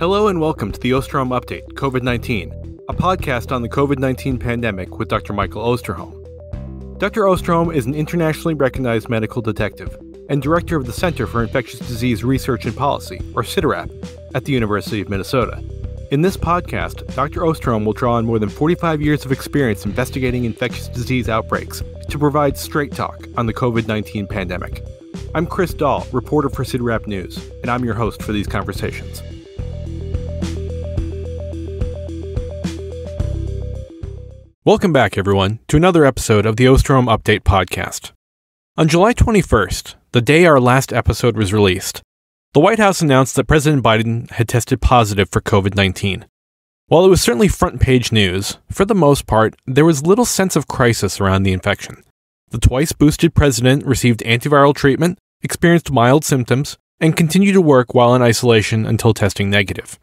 Hello and welcome to the Osterholm Update COVID 19, a podcast on the COVID 19 pandemic with Dr. Michael Osterholm. Dr. Osterholm is an internationally recognized medical detective and director of the Center for Infectious Disease Research and Policy, or CIDRAP, at the University of Minnesota. In this podcast, Dr. Osterholm will draw on more than 45 years of experience investigating infectious disease outbreaks to provide straight talk on the COVID 19 pandemic. I'm Chris Dall, reporter for CIDRAP News, and I'm your host for these conversations. Welcome back, everyone, to another episode of the Osterholm Update podcast. On July 21st, the day our last episode was released, the White House announced that President Biden had tested positive for COVID 19. While it was certainly front page news, for the most part, there was little sense of crisis around the infection. The twice boosted president received antiviral treatment, experienced mild symptoms, and continued to work while in isolation until testing negative.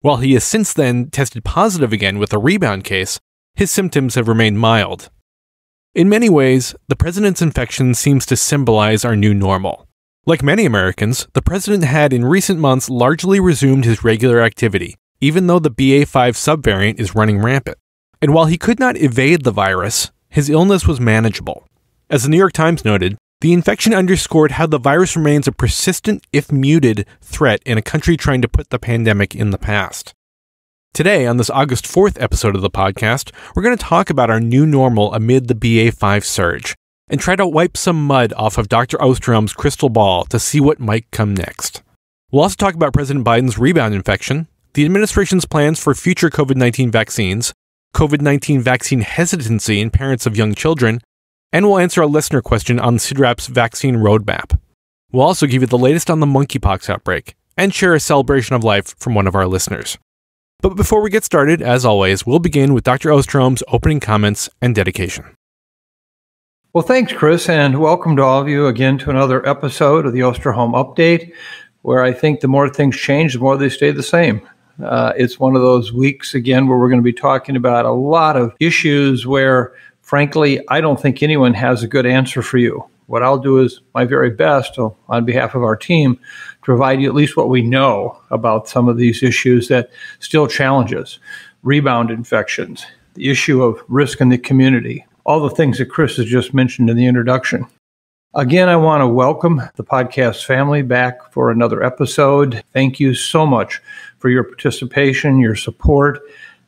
While he has since then tested positive again with a rebound case, his symptoms have remained mild. In many ways, the president's infection seems to symbolize our new normal. Like many Americans, the president had in recent months largely resumed his regular activity, even though the BA5 subvariant is running rampant. And while he could not evade the virus, his illness was manageable. As the New York Times noted, the infection underscored how the virus remains a persistent, if muted, threat in a country trying to put the pandemic in the past. Today, on this August 4th episode of the podcast, we're going to talk about our new normal amid the BA5 surge and try to wipe some mud off of Dr. Osterholm's crystal ball to see what might come next. We'll also talk about President Biden's rebound infection, the administration's plans for future COVID 19 vaccines, COVID 19 vaccine hesitancy in parents of young children, and we'll answer a listener question on CIDRAP's vaccine roadmap. We'll also give you the latest on the monkeypox outbreak and share a celebration of life from one of our listeners. But before we get started, as always, we'll begin with Dr. Osterholm's opening comments and dedication. Well, thanks, Chris, and welcome to all of you again to another episode of the Osterholm Update, where I think the more things change, the more they stay the same. Uh, it's one of those weeks again where we're going to be talking about a lot of issues where, frankly, I don't think anyone has a good answer for you. What I'll do is my very best to, on behalf of our team to provide you at least what we know about some of these issues that still challenge us rebound infections, the issue of risk in the community, all the things that Chris has just mentioned in the introduction. Again, I want to welcome the podcast family back for another episode. Thank you so much for your participation, your support,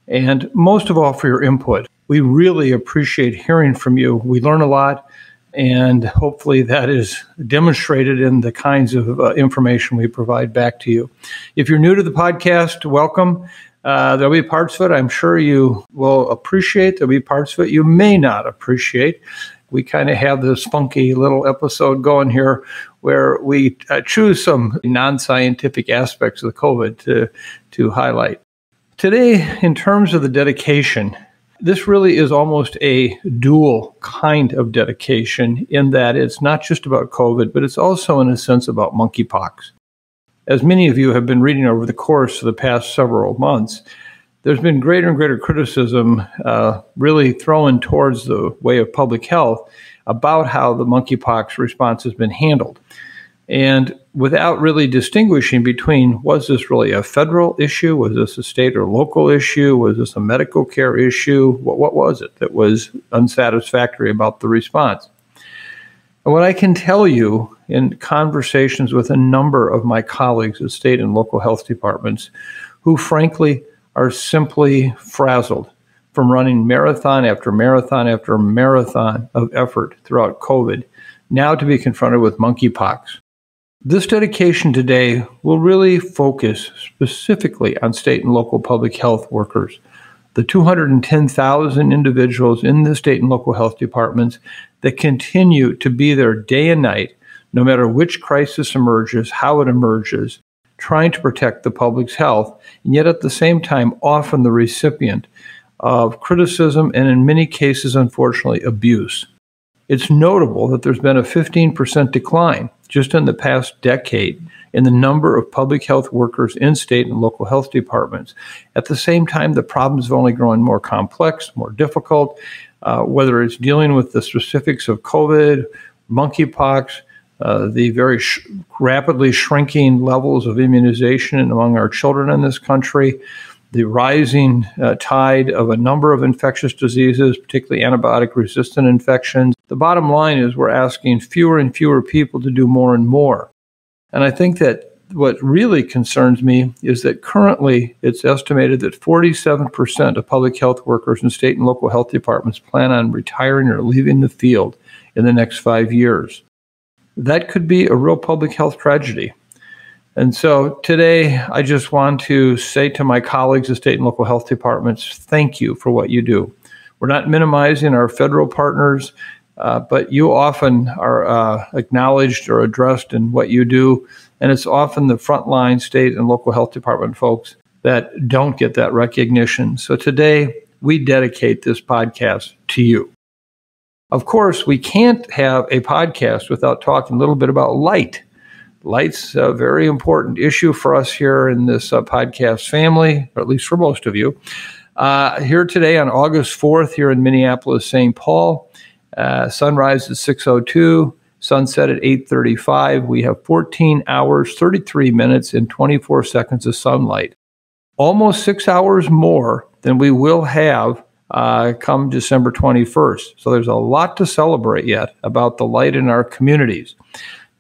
and most of all for your input. We really appreciate hearing from you. We learn a lot and hopefully that is demonstrated in the kinds of uh, information we provide back to you. If you're new to the podcast, welcome. Uh, there'll be parts of it I'm sure you will appreciate. There'll be parts of it you may not appreciate. We kind of have this funky little episode going here where we uh, choose some non scientific aspects of the COVID to, to highlight. Today, in terms of the dedication, this really is almost a dual kind of dedication in that it's not just about COVID, but it's also, in a sense, about monkeypox. As many of you have been reading over the course of the past several months, there's been greater and greater criticism uh, really thrown towards the way of public health about how the monkeypox response has been handled. And without really distinguishing between was this really a federal issue? Was this a state or local issue? Was this a medical care issue? What, what was it that was unsatisfactory about the response? And what I can tell you in conversations with a number of my colleagues at state and local health departments who, frankly, are simply frazzled from running marathon after marathon after marathon of effort throughout COVID, now to be confronted with monkeypox this dedication today will really focus specifically on state and local public health workers, the 210,000 individuals in the state and local health departments that continue to be there day and night, no matter which crisis emerges, how it emerges, trying to protect the public's health, and yet at the same time, often the recipient of criticism and, in many cases, unfortunately, abuse. It's notable that there's been a 15% decline just in the past decade in the number of public health workers in state and local health departments. At the same time, the problems have only grown more complex, more difficult, uh, whether it's dealing with the specifics of COVID, monkeypox, uh, the very sh- rapidly shrinking levels of immunization among our children in this country, the rising uh, tide of a number of infectious diseases, particularly antibiotic resistant infections. The bottom line is we're asking fewer and fewer people to do more and more. And I think that what really concerns me is that currently it's estimated that 47% of public health workers in state and local health departments plan on retiring or leaving the field in the next five years. That could be a real public health tragedy. And so today, I just want to say to my colleagues at state and local health departments, thank you for what you do. We're not minimizing our federal partners, uh, but you often are uh, acknowledged or addressed in what you do. And it's often the frontline state and local health department folks that don't get that recognition. So today, we dedicate this podcast to you. Of course, we can't have a podcast without talking a little bit about light light's a very important issue for us here in this uh, podcast family, or at least for most of you. Uh, here today on August 4th, here in Minneapolis, St. Paul, uh, sunrise at 6:02, sunset at 8:35. We have 14 hours, 33 minutes, and 24 seconds of sunlight. Almost six hours more than we will have uh, come December 21st. So there's a lot to celebrate yet about the light in our communities.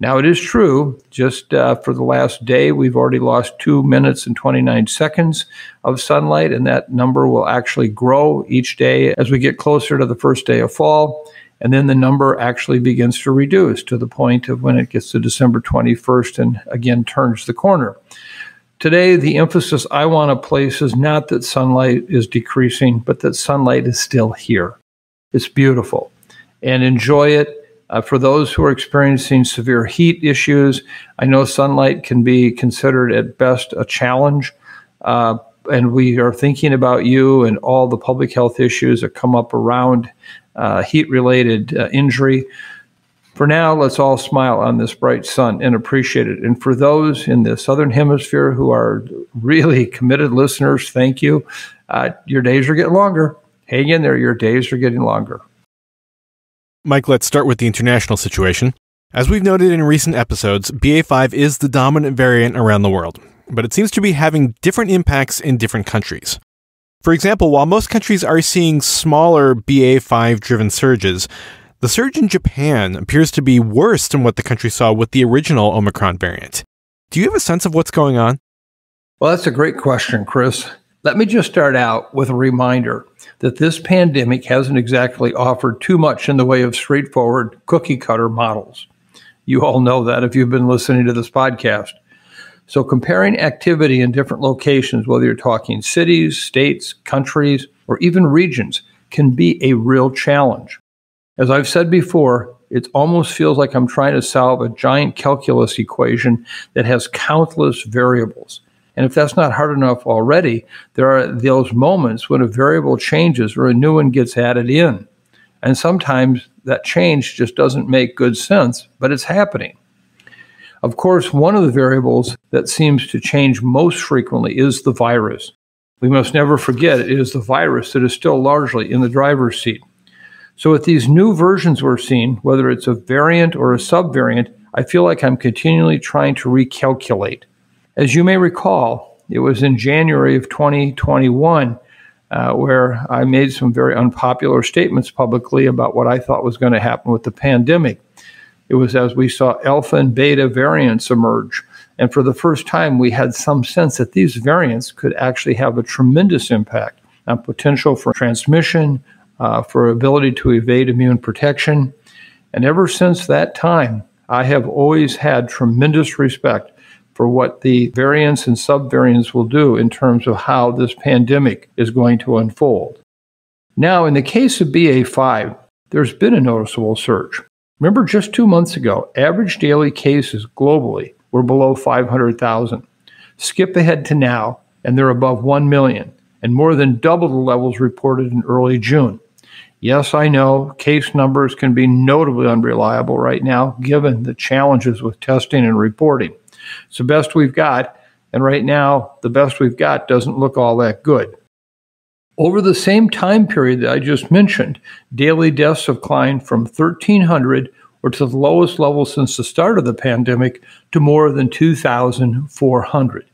Now, it is true, just uh, for the last day, we've already lost two minutes and 29 seconds of sunlight, and that number will actually grow each day as we get closer to the first day of fall. And then the number actually begins to reduce to the point of when it gets to December 21st and again turns the corner. Today, the emphasis I want to place is not that sunlight is decreasing, but that sunlight is still here. It's beautiful. And enjoy it uh, for those who are experiencing severe heat issues, I know sunlight can be considered at best a challenge. Uh, and we are thinking about you and all the public health issues that come up around uh, heat related uh, injury. For now, let's all smile on this bright sun and appreciate it. And for those in the Southern Hemisphere who are really committed listeners, thank you. Uh, your days are getting longer. Hang in there, your days are getting longer. Mike, let's start with the international situation. As we've noted in recent episodes, BA5 is the dominant variant around the world, but it seems to be having different impacts in different countries. For example, while most countries are seeing smaller BA5 driven surges, the surge in Japan appears to be worse than what the country saw with the original Omicron variant. Do you have a sense of what's going on? Well, that's a great question, Chris. Let me just start out with a reminder that this pandemic hasn't exactly offered too much in the way of straightforward cookie cutter models. You all know that if you've been listening to this podcast. So, comparing activity in different locations, whether you're talking cities, states, countries, or even regions, can be a real challenge. As I've said before, it almost feels like I'm trying to solve a giant calculus equation that has countless variables. And if that's not hard enough already, there are those moments when a variable changes or a new one gets added in. And sometimes that change just doesn't make good sense, but it's happening. Of course, one of the variables that seems to change most frequently is the virus. We must never forget it is the virus that is still largely in the driver's seat. So, with these new versions we're seeing, whether it's a variant or a subvariant, I feel like I'm continually trying to recalculate. As you may recall, it was in January of 2021 uh, where I made some very unpopular statements publicly about what I thought was going to happen with the pandemic. It was as we saw alpha and beta variants emerge. And for the first time, we had some sense that these variants could actually have a tremendous impact on potential for transmission, uh, for ability to evade immune protection. And ever since that time, I have always had tremendous respect for what the variants and subvariants will do in terms of how this pandemic is going to unfold. Now, in the case of BA5, there's been a noticeable surge. Remember, just two months ago, average daily cases globally were below 500,000. Skip ahead to now, and they're above 1 million, and more than double the levels reported in early June. Yes, I know case numbers can be notably unreliable right now, given the challenges with testing and reporting. It's the best we've got. And right now, the best we've got doesn't look all that good. Over the same time period that I just mentioned, daily deaths have climbed from 1,300 or to the lowest level since the start of the pandemic, to more than 2,400.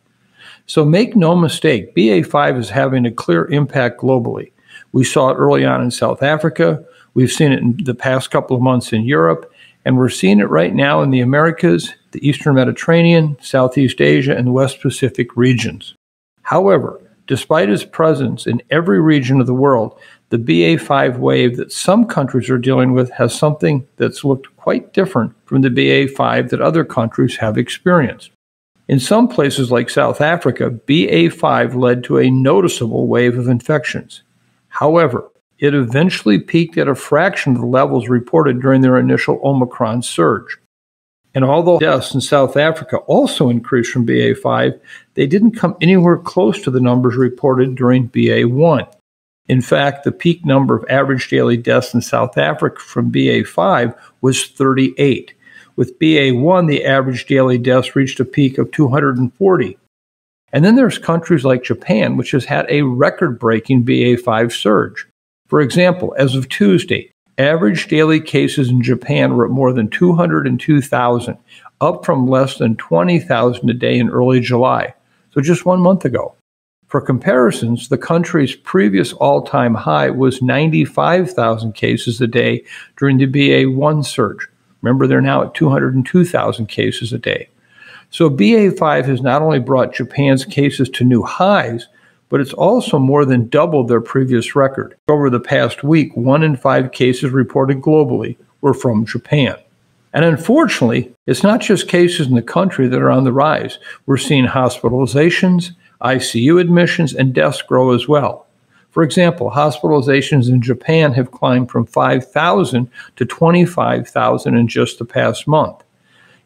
So make no mistake, BA5 is having a clear impact globally. We saw it early on in South Africa. We've seen it in the past couple of months in Europe, and we're seeing it right now in the Americas, the Eastern Mediterranean, Southeast Asia, and the West Pacific regions. However, despite its presence in every region of the world, the BA5 wave that some countries are dealing with has something that's looked quite different from the BA5 that other countries have experienced. In some places like South Africa, BA5 led to a noticeable wave of infections. However, it eventually peaked at a fraction of the levels reported during their initial Omicron surge. And although deaths in South Africa also increased from BA5, they didn't come anywhere close to the numbers reported during BA1. In fact, the peak number of average daily deaths in South Africa from BA5 was 38. With BA1, the average daily deaths reached a peak of 240. And then there's countries like Japan, which has had a record breaking BA5 surge. For example, as of Tuesday, average daily cases in Japan were at more than 202,000, up from less than 20,000 a day in early July. So just one month ago. For comparisons, the country's previous all time high was 95,000 cases a day during the BA1 surge. Remember, they're now at 202,000 cases a day. So BA5 has not only brought Japan's cases to new highs, but it's also more than doubled their previous record. Over the past week, one in five cases reported globally were from Japan. And unfortunately, it's not just cases in the country that are on the rise. We're seeing hospitalizations, ICU admissions, and deaths grow as well. For example, hospitalizations in Japan have climbed from 5,000 to 25,000 in just the past month.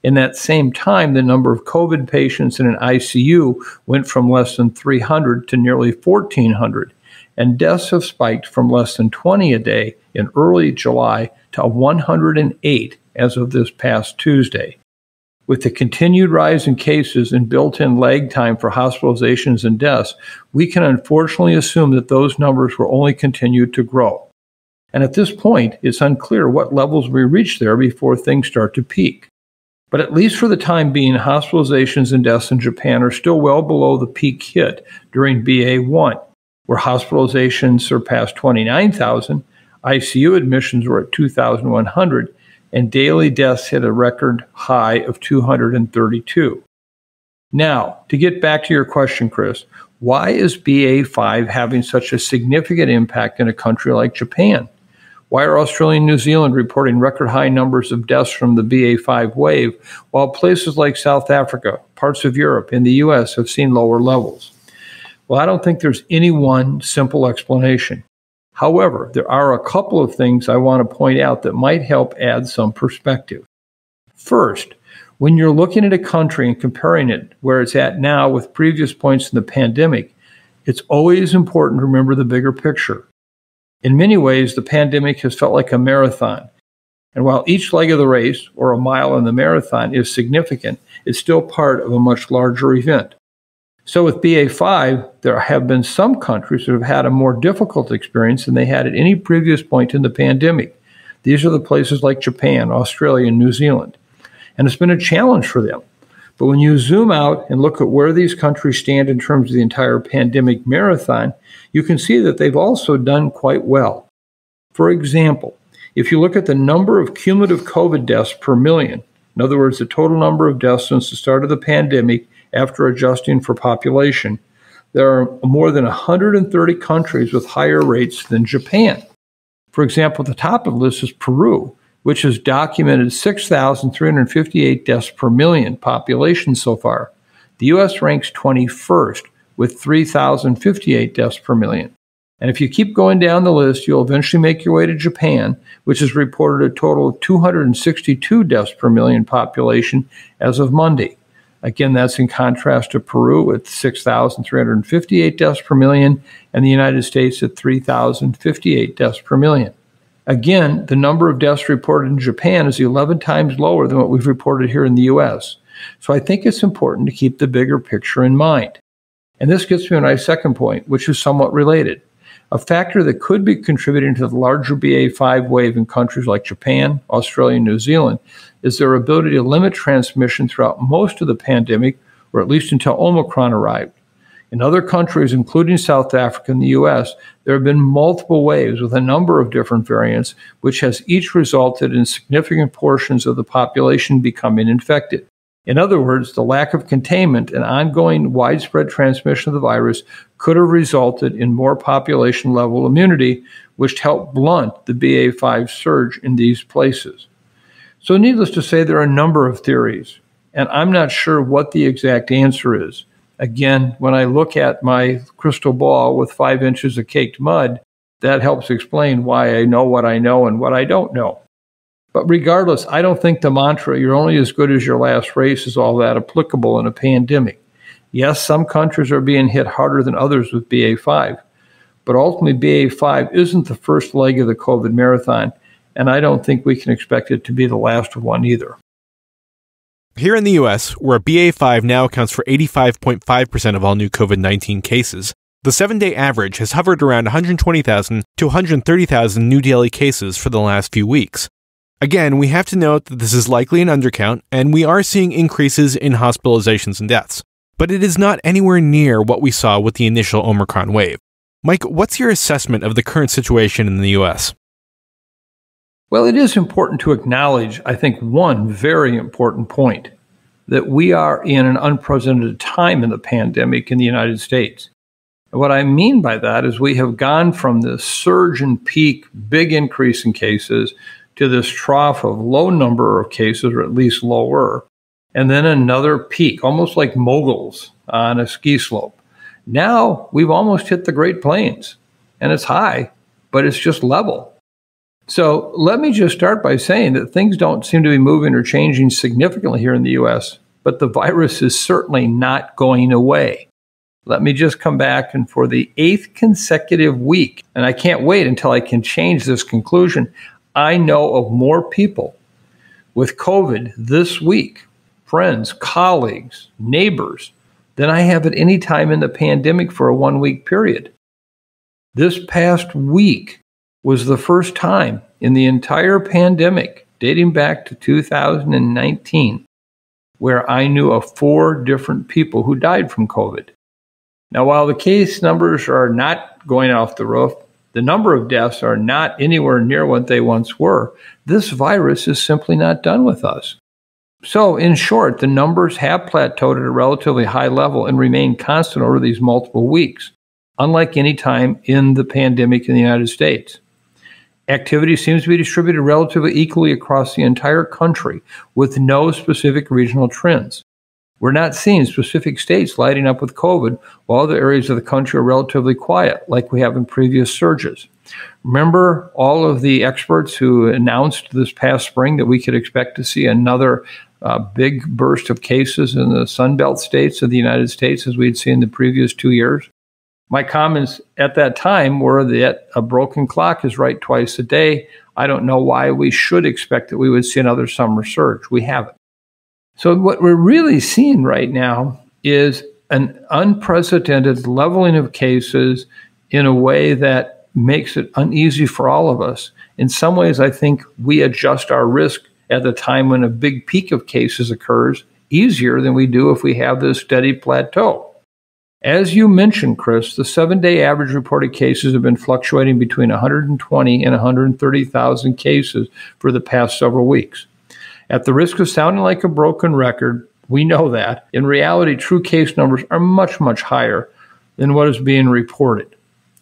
In that same time, the number of COVID patients in an ICU went from less than 300 to nearly 1,400, and deaths have spiked from less than 20 a day in early July to 108 as of this past Tuesday. With the continued rise in cases and built in lag time for hospitalizations and deaths, we can unfortunately assume that those numbers will only continue to grow. And at this point, it's unclear what levels we reach there before things start to peak. But at least for the time being, hospitalizations and deaths in Japan are still well below the peak hit during BA1, where hospitalizations surpassed 29,000, ICU admissions were at 2,100, and daily deaths hit a record high of 232. Now, to get back to your question, Chris, why is BA5 having such a significant impact in a country like Japan? Why are Australia and New Zealand reporting record high numbers of deaths from the BA5 wave, while places like South Africa, parts of Europe, and the US have seen lower levels? Well, I don't think there's any one simple explanation. However, there are a couple of things I want to point out that might help add some perspective. First, when you're looking at a country and comparing it where it's at now with previous points in the pandemic, it's always important to remember the bigger picture. In many ways, the pandemic has felt like a marathon. And while each leg of the race, or a mile in the marathon, is significant, it's still part of a much larger event. So with BA5, there have been some countries that have had a more difficult experience than they had at any previous point in the pandemic. These are the places like Japan, Australia, and New Zealand. And it's been a challenge for them. But when you zoom out and look at where these countries stand in terms of the entire pandemic marathon, you can see that they've also done quite well. For example, if you look at the number of cumulative COVID deaths per million, in other words, the total number of deaths since the start of the pandemic, after adjusting for population, there are more than 130 countries with higher rates than Japan. For example, the top of the list is Peru, which has documented 6,358 deaths per million population so far. The US ranks 21st with 3,058 deaths per million. And if you keep going down the list, you'll eventually make your way to Japan, which has reported a total of 262 deaths per million population as of Monday. Again, that's in contrast to Peru with 6,358 deaths per million and the United States at 3,058 deaths per million. Again, the number of deaths reported in Japan is 11 times lower than what we've reported here in the US. So I think it's important to keep the bigger picture in mind. And this gets me to my second point, which is somewhat related. A factor that could be contributing to the larger BA5 wave in countries like Japan, Australia, and New Zealand is their ability to limit transmission throughout most of the pandemic, or at least until Omicron arrived. In other countries, including South Africa and the US, there have been multiple waves with a number of different variants, which has each resulted in significant portions of the population becoming infected. In other words, the lack of containment and ongoing widespread transmission of the virus could have resulted in more population level immunity, which helped blunt the BA5 surge in these places. So, needless to say, there are a number of theories, and I'm not sure what the exact answer is. Again, when I look at my crystal ball with five inches of caked mud, that helps explain why I know what I know and what I don't know. But regardless, I don't think the mantra, you're only as good as your last race, is all that applicable in a pandemic. Yes, some countries are being hit harder than others with BA5, but ultimately, BA5 isn't the first leg of the COVID marathon, and I don't think we can expect it to be the last one either. Here in the US, where BA5 now accounts for 85.5% of all new COVID 19 cases, the seven day average has hovered around 120,000 to 130,000 new daily cases for the last few weeks. Again, we have to note that this is likely an undercount, and we are seeing increases in hospitalizations and deaths, but it is not anywhere near what we saw with the initial Omicron wave. Mike, what's your assessment of the current situation in the US? Well, it is important to acknowledge, I think, one very important point that we are in an unprecedented time in the pandemic in the United States. And what I mean by that is we have gone from this surge and peak, big increase in cases to this trough of low number of cases, or at least lower, and then another peak, almost like moguls on a ski slope. Now we've almost hit the Great Plains, and it's high, but it's just level. So let me just start by saying that things don't seem to be moving or changing significantly here in the US, but the virus is certainly not going away. Let me just come back and for the eighth consecutive week, and I can't wait until I can change this conclusion. I know of more people with COVID this week, friends, colleagues, neighbors, than I have at any time in the pandemic for a one week period. This past week was the first time in the entire pandemic, dating back to 2019, where I knew of four different people who died from COVID. Now, while the case numbers are not going off the roof, the number of deaths are not anywhere near what they once were. This virus is simply not done with us. So, in short, the numbers have plateaued at a relatively high level and remain constant over these multiple weeks, unlike any time in the pandemic in the United States. Activity seems to be distributed relatively equally across the entire country with no specific regional trends. We're not seeing specific states lighting up with COVID, while other areas of the country are relatively quiet, like we have in previous surges. Remember all of the experts who announced this past spring that we could expect to see another uh, big burst of cases in the Sunbelt states of the United States as we'd seen the previous two years? My comments at that time were that a broken clock is right twice a day. I don't know why we should expect that we would see another summer surge. We haven't. So, what we're really seeing right now is an unprecedented leveling of cases in a way that makes it uneasy for all of us. In some ways, I think we adjust our risk at the time when a big peak of cases occurs easier than we do if we have this steady plateau. As you mentioned, Chris, the seven day average reported cases have been fluctuating between 120 and 130,000 cases for the past several weeks. At the risk of sounding like a broken record, we know that. In reality, true case numbers are much, much higher than what is being reported.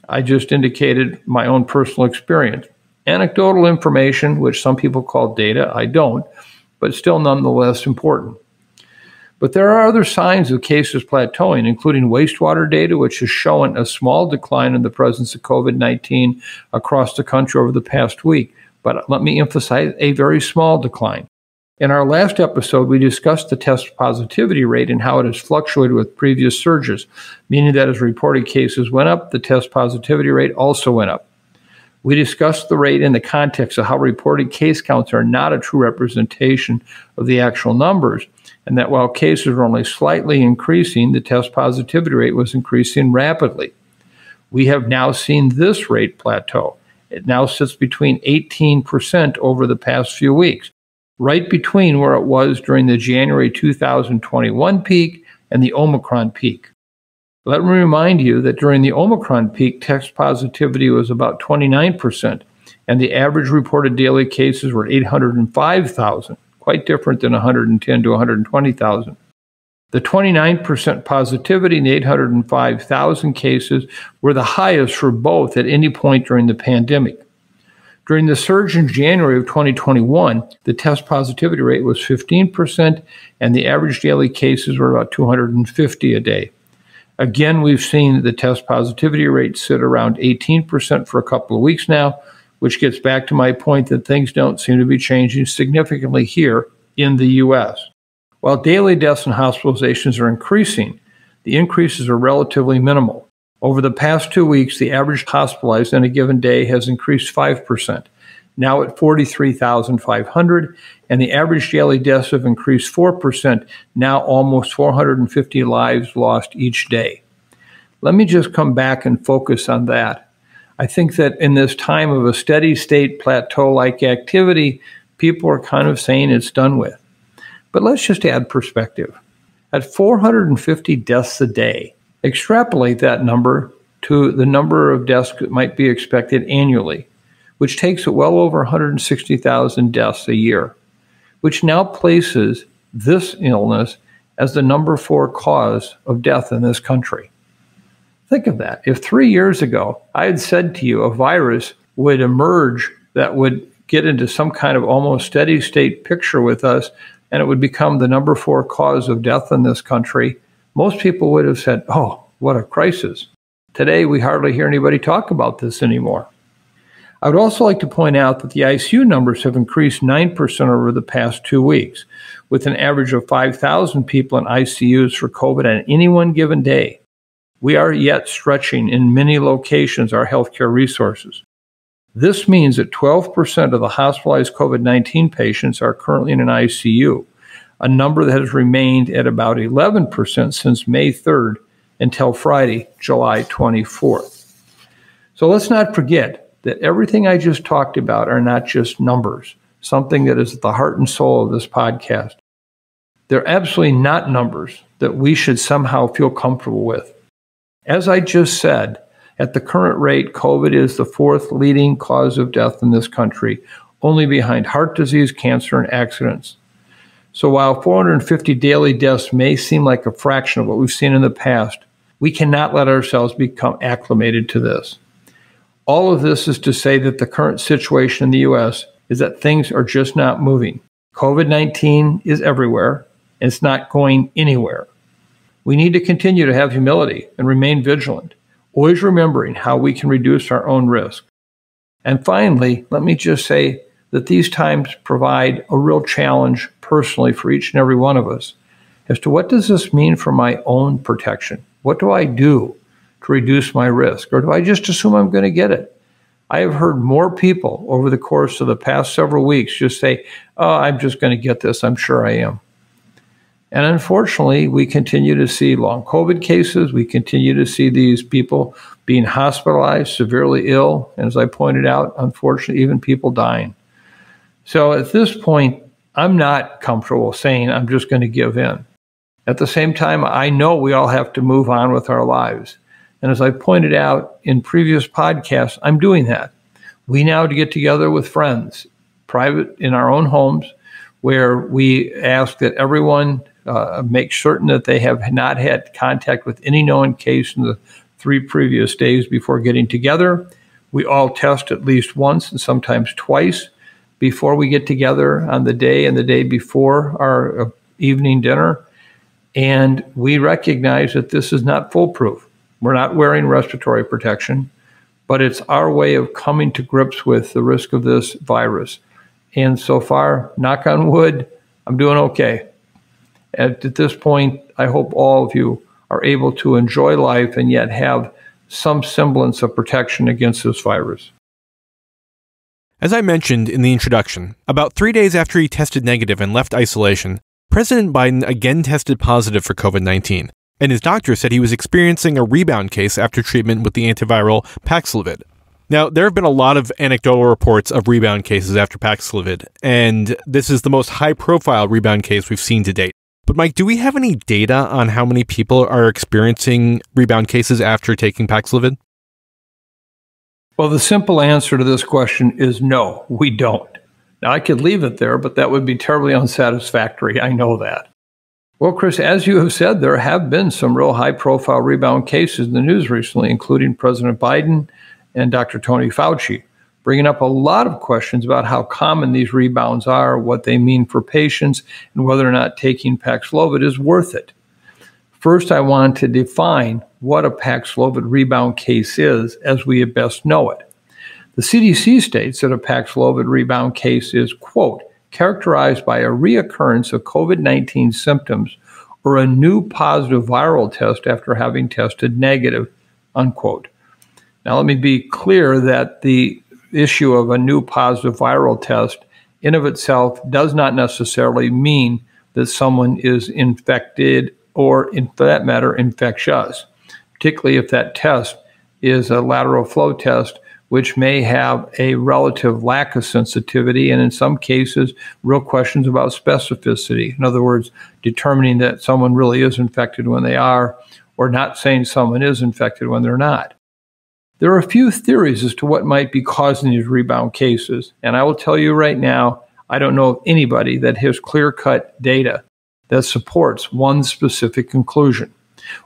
I just indicated my own personal experience. Anecdotal information, which some people call data, I don't, but still nonetheless important. But there are other signs of cases plateauing, including wastewater data, which has shown a small decline in the presence of COVID 19 across the country over the past week. But let me emphasize a very small decline. In our last episode, we discussed the test positivity rate and how it has fluctuated with previous surges, meaning that as reported cases went up, the test positivity rate also went up. We discussed the rate in the context of how reported case counts are not a true representation of the actual numbers, and that while cases were only slightly increasing, the test positivity rate was increasing rapidly. we have now seen this rate plateau. It now sits between 18% over the past few weeks, right between where it was during the January 2021 peak and the Omicron peak. Let me remind you that during the Omicron peak, test positivity was about 29%, and the average reported daily cases were 805,000, quite different than 110 to 120,000. The 29% positivity in the 805,000 cases were the highest for both at any point during the pandemic. During the surge in January of 2021, the test positivity rate was 15%, and the average daily cases were about 250 a day. Again, we've seen the test positivity rate sit around 18% for a couple of weeks now, which gets back to my point that things don't seem to be changing significantly here in the U.S. While daily deaths and hospitalizations are increasing, the increases are relatively minimal. Over the past two weeks, the average hospitalized in a given day has increased 5%, now at 43,500, and the average daily deaths have increased 4%, now almost 450 lives lost each day. Let me just come back and focus on that. I think that in this time of a steady state plateau like activity, people are kind of saying it's done with. But let's just add perspective. At 450 deaths a day, extrapolate that number to the number of deaths that might be expected annually, which takes it well over 160,000 deaths a year, which now places this illness as the number four cause of death in this country. Think of that. If three years ago I had said to you a virus would emerge that would get into some kind of almost steady state picture with us and it would become the number four cause of death in this country, most people would have said, Oh, what a crisis. Today, we hardly hear anybody talk about this anymore. I would also like to point out that the ICU numbers have increased 9% over the past two weeks, with an average of 5,000 people in ICUs for COVID on any one given day. We are yet stretching in many locations our healthcare resources. This means that 12% of the hospitalized COVID 19 patients are currently in an ICU, a number that has remained at about 11% since May 3rd until Friday, July 24th. So let's not forget that everything I just talked about are not just numbers, something that is at the heart and soul of this podcast. They're absolutely not numbers that we should somehow feel comfortable with. As I just said, at the current rate, COVID is the fourth leading cause of death in this country, only behind heart disease, cancer, and accidents. So while 450 daily deaths may seem like a fraction of what we've seen in the past, we cannot let ourselves become acclimated to this. All of this is to say that the current situation in the US is that things are just not moving. COVID 19 is everywhere, and it's not going anywhere. We need to continue to have humility and remain vigilant always remembering how we can reduce our own risk. And finally, let me just say that these times provide a real challenge personally for each and every one of us as to what does this mean for my own protection? What do I do to reduce my risk? Or do I just assume I'm going to get it? I have heard more people over the course of the past several weeks just say, Oh, I'm just going to get this. I'm sure I am. And unfortunately, we continue to see long COVID cases. We continue to see these people being hospitalized, severely ill. And as I pointed out, unfortunately, even people dying. So at this point, I'm not comfortable saying I'm just going to give in. At the same time, I know we all have to move on with our lives. And as I pointed out in previous podcasts, I'm doing that. We now get together with friends, private in our own homes, where we ask that everyone uh, make certain that they have not had contact with any known case in the three previous days before getting together. We all test at least once and sometimes twice before we get together on the day and the day before our uh, evening dinner. And we recognize that this is not foolproof. We're not wearing respiratory protection, but it's our way of coming to grips with the risk of this virus. And so far, knock on wood, I'm doing okay. At, at this point, I hope all of you are able to enjoy life and yet have some semblance of protection against this virus. As I mentioned in the introduction, about three days after he tested negative and left isolation, President Biden again tested positive for COVID 19, and his doctor said he was experiencing a rebound case after treatment with the antiviral Paxlovid. Now, there have been a lot of anecdotal reports of rebound cases after Paxlovid, and this is the most high profile rebound case we've seen to date. But, Mike, do we have any data on how many people are experiencing rebound cases after taking Paxlovid? Well, the simple answer to this question is no, we don't. Now, I could leave it there, but that would be terribly unsatisfactory. I know that. Well, Chris, as you have said, there have been some real high profile rebound cases in the news recently, including President Biden and Dr. Tony Fauci, bringing up a lot of questions about how common these rebounds are, what they mean for patients, and whether or not taking Paxlovid is worth it. First, I want to define what a Paxlovid rebound case is as we best know it. The CDC states that a Paxlovid rebound case is, quote, characterized by a reoccurrence of COVID 19 symptoms or a new positive viral test after having tested negative, unquote. Now, let me be clear that the issue of a new positive viral test in of itself does not necessarily mean that someone is infected or, in for that matter, infectious, particularly if that test is a lateral flow test, which may have a relative lack of sensitivity and, in some cases, real questions about specificity. In other words, determining that someone really is infected when they are, or not saying someone is infected when they're not. There are a few theories as to what might be causing these rebound cases, and I will tell you right now, I don't know of anybody that has clear cut data that supports one specific conclusion.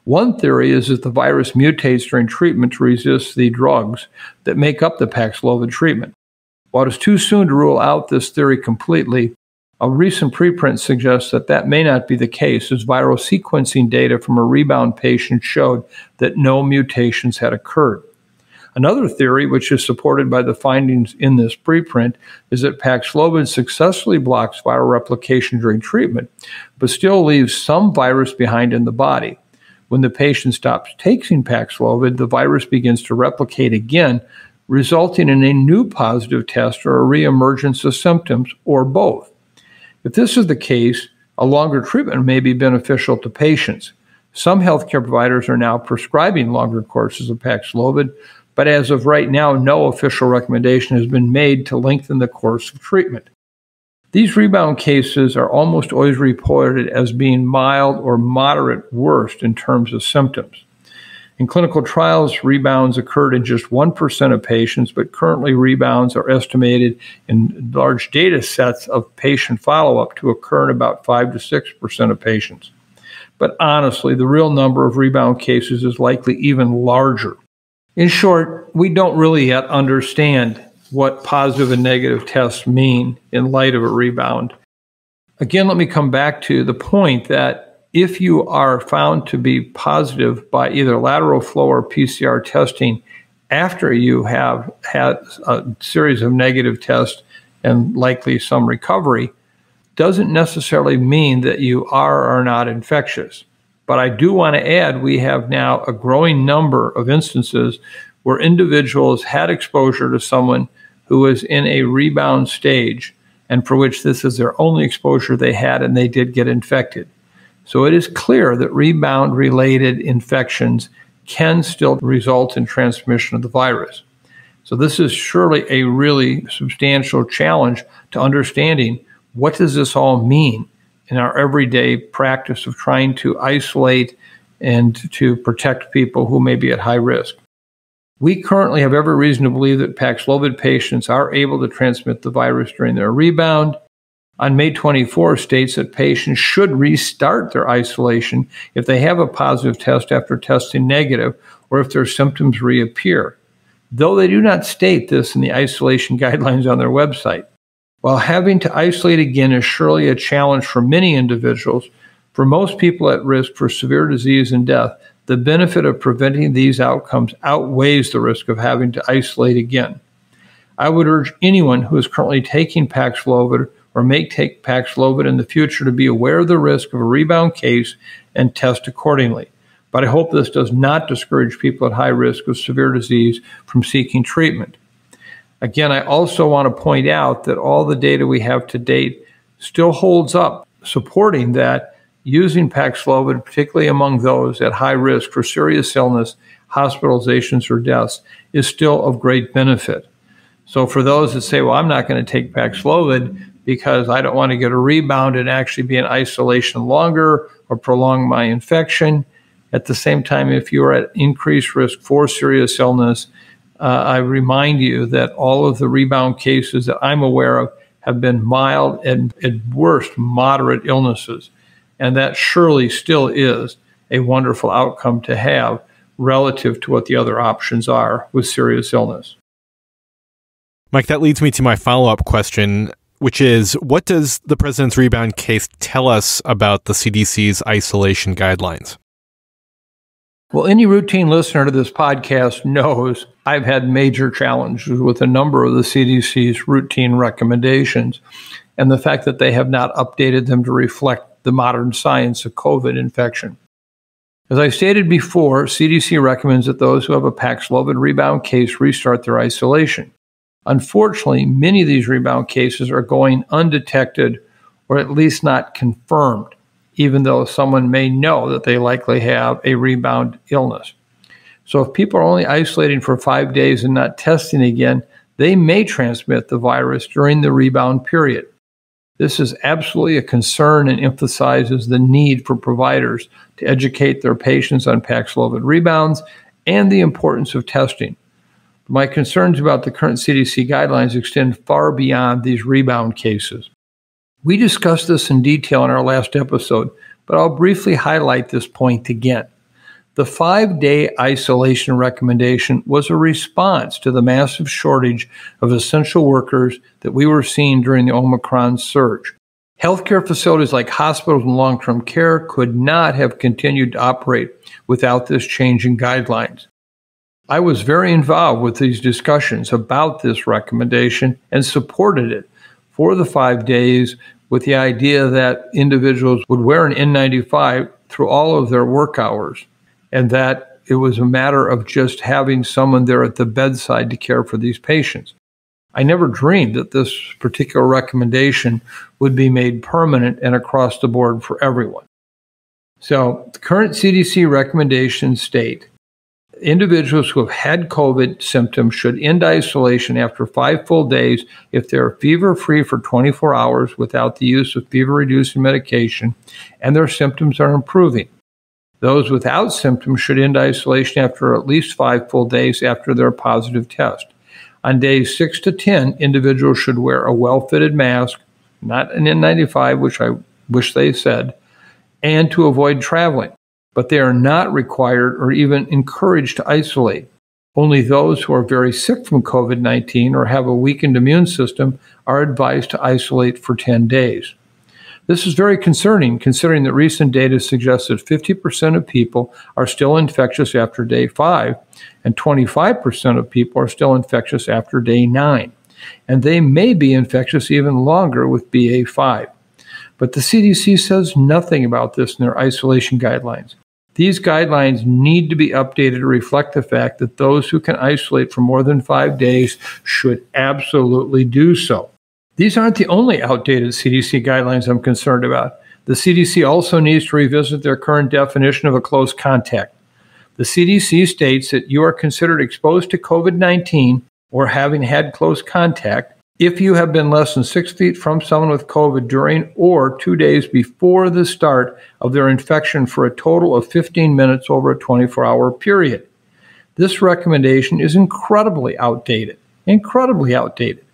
One theory is that the virus mutates during treatment to resist the drugs that make up the Paxlovid treatment. While it is too soon to rule out this theory completely, a recent preprint suggests that that may not be the case, as viral sequencing data from a rebound patient showed that no mutations had occurred. Another theory, which is supported by the findings in this preprint, is that Paxlovid successfully blocks viral replication during treatment, but still leaves some virus behind in the body. When the patient stops taking Paxlovid, the virus begins to replicate again, resulting in a new positive test or a reemergence of symptoms, or both. If this is the case, a longer treatment may be beneficial to patients. Some healthcare providers are now prescribing longer courses of Paxlovid, but as of right now, no official recommendation has been made to lengthen the course of treatment. These rebound cases are almost always reported as being mild or moderate worst in terms of symptoms. In clinical trials, rebounds occurred in just 1% of patients, but currently rebounds are estimated in large data sets of patient follow up to occur in about 5 to 6% of patients. But honestly, the real number of rebound cases is likely even larger. In short, we don't really yet understand what positive and negative tests mean in light of a rebound. Again, let me come back to the point that if you are found to be positive by either lateral flow or PCR testing after you have had a series of negative tests and likely some recovery, doesn't necessarily mean that you are or are not infectious. But I do want to add we have now a growing number of instances where individuals had exposure to someone who was in a rebound stage and for which this is their only exposure they had and they did get infected. So it is clear that rebound related infections can still result in transmission of the virus. So this is surely a really substantial challenge to understanding what does this all mean in our everyday practice of trying to isolate and to protect people who may be at high risk. We currently have every reason to believe that Paxlovid patients are able to transmit the virus during their rebound. On May 24, states that patients should restart their isolation if they have a positive test after testing negative or if their symptoms reappear, though they do not state this in the isolation guidelines on their website. While having to isolate again is surely a challenge for many individuals, for most people at risk for severe disease and death, the benefit of preventing these outcomes outweighs the risk of having to isolate again. I would urge anyone who is currently taking Paxlovid or may take Paxlovid in the future to be aware of the risk of a rebound case and test accordingly. But I hope this does not discourage people at high risk of severe disease from seeking treatment. Again, I also want to point out that all the data we have to date still holds up, supporting that using Paxlovid, particularly among those at high risk for serious illness, hospitalizations, or deaths, is still of great benefit. So, for those that say, well, I'm not going to take Paxlovid because I don't want to get a rebound and actually be in isolation longer or prolong my infection, at the same time, if you are at increased risk for serious illness, uh, I remind you that all of the rebound cases that I'm aware of have been mild and at worst moderate illnesses. And that surely still is a wonderful outcome to have relative to what the other options are with serious illness. Mike, that leads me to my follow up question, which is what does the president's rebound case tell us about the CDC's isolation guidelines? Well, any routine listener to this podcast knows I've had major challenges with a number of the CDC's routine recommendations and the fact that they have not updated them to reflect the modern science of COVID infection. As I stated before, CDC recommends that those who have a Paxlovid rebound case restart their isolation. Unfortunately, many of these rebound cases are going undetected or at least not confirmed even though someone may know that they likely have a rebound illness. So, if people are only isolating for five days and not testing again, they may transmit the virus during the rebound period. This is absolutely a concern and emphasizes the need for providers to educate their patients on Paxlovid rebounds and the importance of testing. My concerns about the current CDC guidelines extend far beyond these rebound cases. We discussed this in detail in our last episode, but I'll briefly highlight this point again. The five day isolation recommendation was a response to the massive shortage of essential workers that we were seeing during the Omicron surge. Healthcare facilities like hospitals and long term care could not have continued to operate without this change in guidelines. I was very involved with these discussions about this recommendation and supported it for the five days with the idea that individuals would wear an N95 through all of their work hours and that it was a matter of just having someone there at the bedside to care for these patients. I never dreamed that this particular recommendation would be made permanent and across the board for everyone. So, the current CDC recommendations state individuals who have had COVID symptoms should end isolation after five full days if they're fever free for 24 hours without the use of fever reducing medication and their symptoms are improving. Those without symptoms should end isolation after at least five full days after their positive test. On days 6 to 10, individuals should wear a well fitted mask, not an N95, which I wish they said, and to avoid traveling but they are not required or even encouraged to isolate. Only those who are very sick from COVID 19 or have a weakened immune system are advised to isolate for 10 days. This is very concerning considering that recent data suggests that 50% of people are still infectious after day 5 and 25% of people are still infectious after day 9. And they may be infectious even longer with BA5. But the CDC says nothing about this in their isolation guidelines. These guidelines need to be updated to reflect the fact that those who can isolate for more than five days should absolutely do so. These aren't the only outdated CDC guidelines I'm concerned about. The CDC also needs to revisit their current definition of a close contact. The CDC states that you are considered exposed to COVID 19 or having had close contact if you have been less than six feet from someone with COVID during or two days before the start of their infection for a total of 15 minutes over a 24 hour period. This recommendation is incredibly outdated. Incredibly outdated.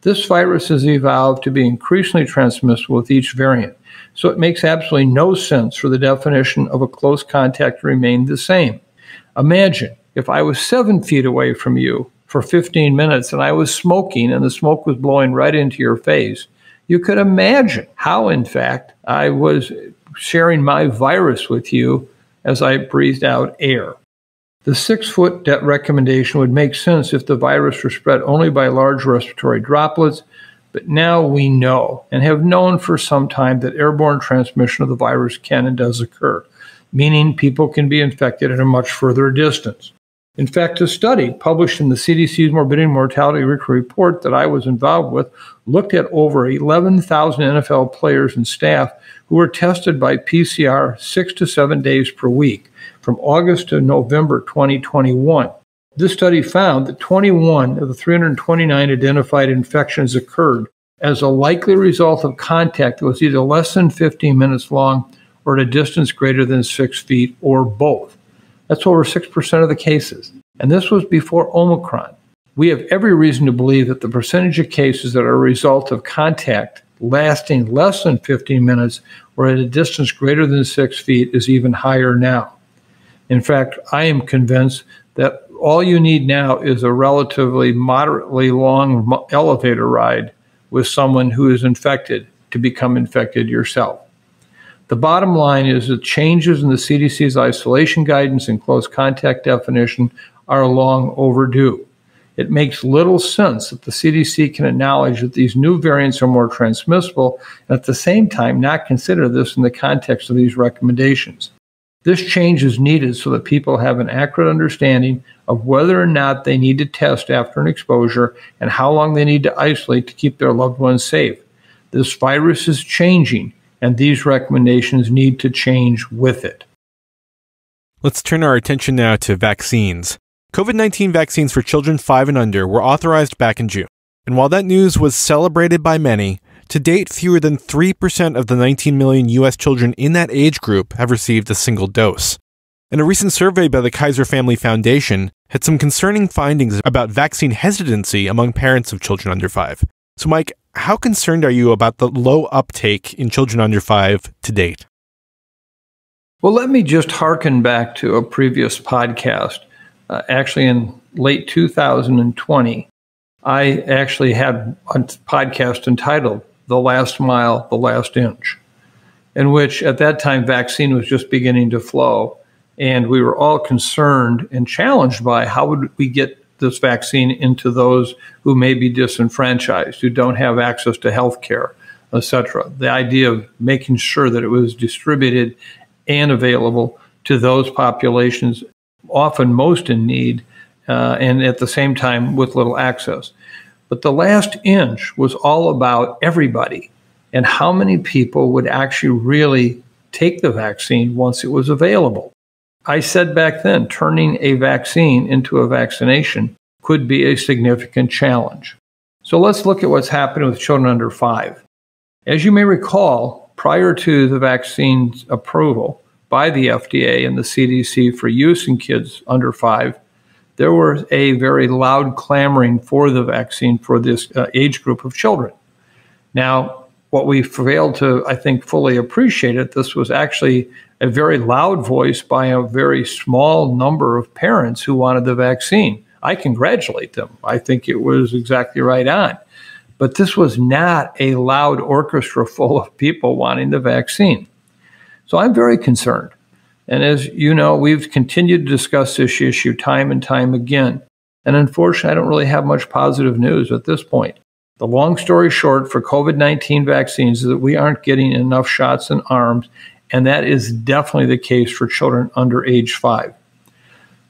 This virus has evolved to be increasingly transmissible with each variant, so it makes absolutely no sense for the definition of a close contact to remain the same. Imagine if I was seven feet away from you for 15 minutes and I was smoking and the smoke was blowing right into your face, you could imagine how, in fact, I was sharing my virus with you as I breathed out air. The six foot debt recommendation would make sense if the virus were spread only by large respiratory droplets, but now we know and have known for some time that airborne transmission of the virus can and does occur, meaning people can be infected at a much further distance. In fact, a study published in the CDC's Morbidity and Mortality Report that I was involved with looked at over 11,000 NFL players and staff who were tested by PCR six to seven days per week from August to November 2021. This study found that 21 of the 329 identified infections occurred as a likely result of contact that was either less than 15 minutes long or at a distance greater than six feet or both. That's over 6% of the cases. And this was before Omicron. We have every reason to believe that the percentage of cases that are a result of contact lasting less than 15 minutes or at a distance greater than six feet is even higher now. In fact, I am convinced that all you need now is a relatively moderately long elevator ride with someone who is infected to become infected yourself. The bottom line is that changes in the CDC's isolation guidance and close contact definition are long overdue. It makes little sense that the CDC can acknowledge that these new variants are more transmissible and at the same time not consider this in the context of these recommendations. This change is needed so that people have an accurate understanding of whether or not they need to test after an exposure and how long they need to isolate to keep their loved ones safe. This virus is changing, and these recommendations need to change with it. Let's turn our attention now to vaccines. COVID 19 vaccines for children 5 and under were authorized back in June. And while that news was celebrated by many, to date, fewer than 3% of the 19 million US children in that age group have received a single dose. And a recent survey by the Kaiser Family Foundation had some concerning findings about vaccine hesitancy among parents of children under 5. So, Mike, how concerned are you about the low uptake in children under 5 to date? Well, let me just harken back to a previous podcast. Uh, actually, in late 2020, I actually had a podcast entitled the last mile, the last inch, in which at that time vaccine was just beginning to flow. And we were all concerned and challenged by how would we get this vaccine into those who may be disenfranchised, who don't have access to health care, etc. The idea of making sure that it was distributed and available to those populations often most in need uh, and at the same time with little access. But the last inch was all about everybody and how many people would actually really take the vaccine once it was available. I said back then, turning a vaccine into a vaccination could be a significant challenge. So let's look at what's happening with children under five. As you may recall, prior to the vaccine's approval by the FDA and the CDC for use in kids under five, there was a very loud clamoring for the vaccine for this uh, age group of children. Now, what we failed to, I think, fully appreciate it, this was actually a very loud voice by a very small number of parents who wanted the vaccine. I congratulate them. I think it was exactly right on. But this was not a loud orchestra full of people wanting the vaccine. So I'm very concerned. And as you know, we've continued to discuss this issue time and time again. And unfortunately, I don't really have much positive news at this point. The long story short for COVID 19 vaccines is that we aren't getting enough shots in arms, and that is definitely the case for children under age five.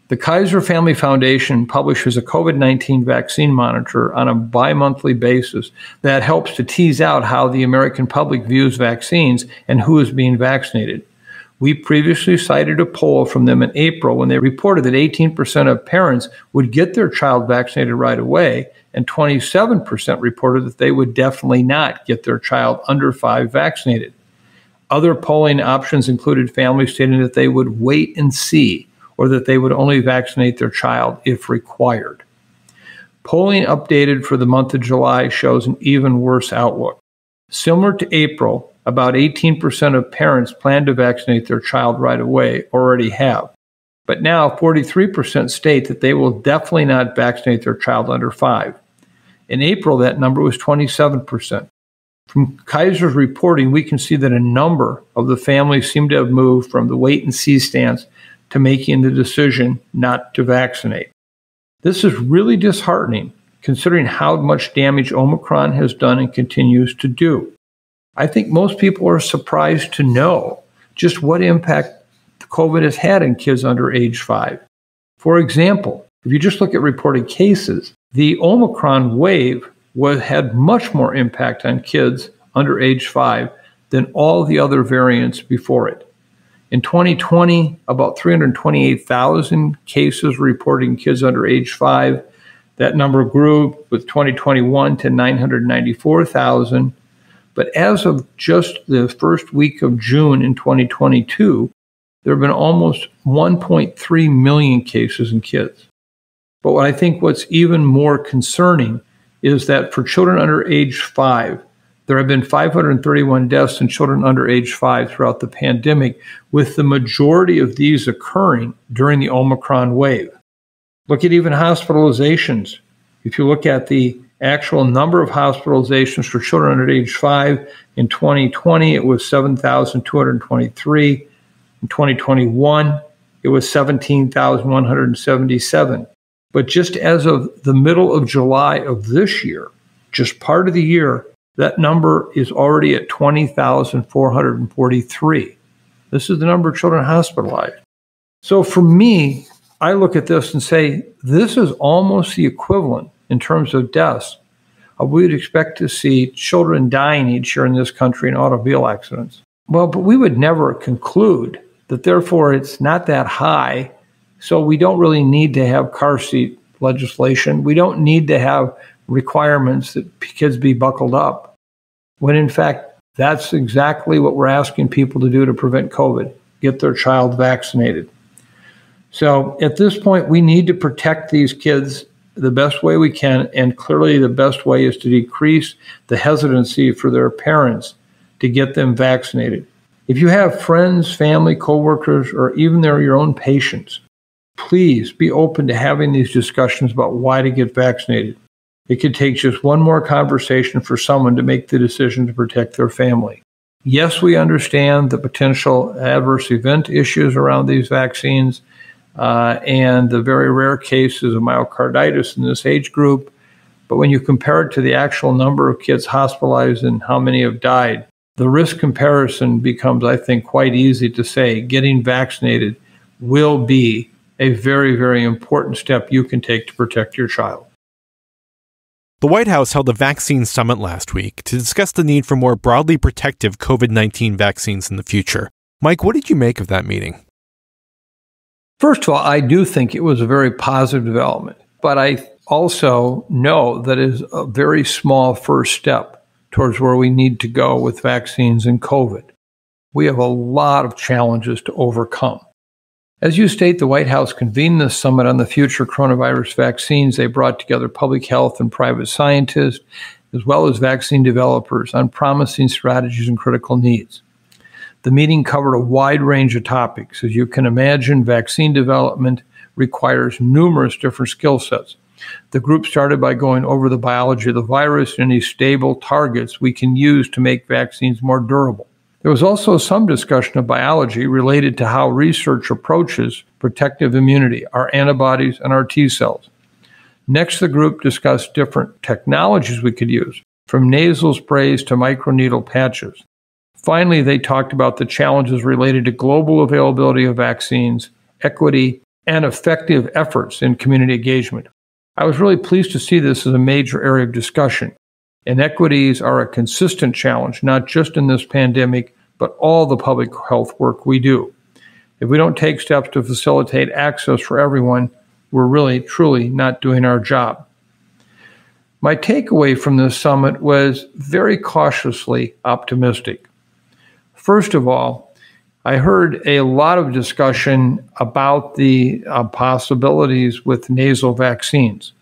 The Kaiser Family Foundation publishes a COVID 19 vaccine monitor on a bi monthly basis that helps to tease out how the American public views vaccines and who is being vaccinated. We previously cited a poll from them in April when they reported that 18% of parents would get their child vaccinated right away, and 27% reported that they would definitely not get their child under five vaccinated. Other polling options included families stating that they would wait and see, or that they would only vaccinate their child if required. Polling updated for the month of July shows an even worse outlook. Similar to April, about 18% of parents plan to vaccinate their child right away, already have. But now 43% state that they will definitely not vaccinate their child under five. In April, that number was 27%. From Kaiser's reporting, we can see that a number of the families seem to have moved from the wait and see stance to making the decision not to vaccinate. This is really disheartening considering how much damage Omicron has done and continues to do. I think most people are surprised to know just what impact COVID has had in kids under age five. For example, if you just look at reported cases, the Omicron wave was, had much more impact on kids under age five than all the other variants before it. In 2020, about 328,000 cases reporting kids under age five. That number grew with 2021 to 994,000. But as of just the first week of June in 2022, there have been almost 1.3 million cases in kids. But what I think what's even more concerning is that for children under age five, there have been 531 deaths in children under age five throughout the pandemic, with the majority of these occurring during the Omicron wave. Look at even hospitalizations. If you look at the actual number of hospitalizations for children under age five in 2020, it was 7,223. In 2021, it was 17,177. But just as of the middle of July of this year, just part of the year, that number is already at 20,443. This is the number of children hospitalized. So for me, I look at this and say, this is almost the equivalent in terms of deaths. Uh, we would expect to see children dying each year in this country in automobile accidents. Well, but we would never conclude that therefore it's not that high. So we don't really need to have car seat legislation. We don't need to have requirements that kids be buckled up. When in fact, that's exactly what we're asking people to do to prevent COVID get their child vaccinated. So at this point, we need to protect these kids the best way we can. And clearly, the best way is to decrease the hesitancy for their parents to get them vaccinated. If you have friends, family, coworkers, or even they're your own patients, please be open to having these discussions about why to get vaccinated. It could take just one more conversation for someone to make the decision to protect their family. Yes, we understand the potential adverse event issues around these vaccines uh, and the very rare cases of myocarditis in this age group. But when you compare it to the actual number of kids hospitalized and how many have died, the risk comparison becomes, I think, quite easy to say getting vaccinated will be a very, very important step you can take to protect your child. The White House held a vaccine summit last week to discuss the need for more broadly protective COVID 19 vaccines in the future. Mike, what did you make of that meeting? First of all, I do think it was a very positive development, but I also know that is a very small first step towards where we need to go with vaccines and COVID. We have a lot of challenges to overcome. As you state, the White House convened this summit on the future coronavirus vaccines. They brought together public health and private scientists, as well as vaccine developers, on promising strategies and critical needs. The meeting covered a wide range of topics. As you can imagine, vaccine development requires numerous different skill sets. The group started by going over the biology of the virus and any stable targets we can use to make vaccines more durable. There was also some discussion of biology related to how research approaches protective immunity, our antibodies and our T cells. Next, the group discussed different technologies we could use, from nasal sprays to microneedle patches. Finally, they talked about the challenges related to global availability of vaccines, equity, and effective efforts in community engagement. I was really pleased to see this as a major area of discussion. Inequities are a consistent challenge, not just in this pandemic, but all the public health work we do. If we don't take steps to facilitate access for everyone, we're really, truly not doing our job. My takeaway from this summit was very cautiously optimistic. First of all, I heard a lot of discussion about the uh, possibilities with nasal vaccines.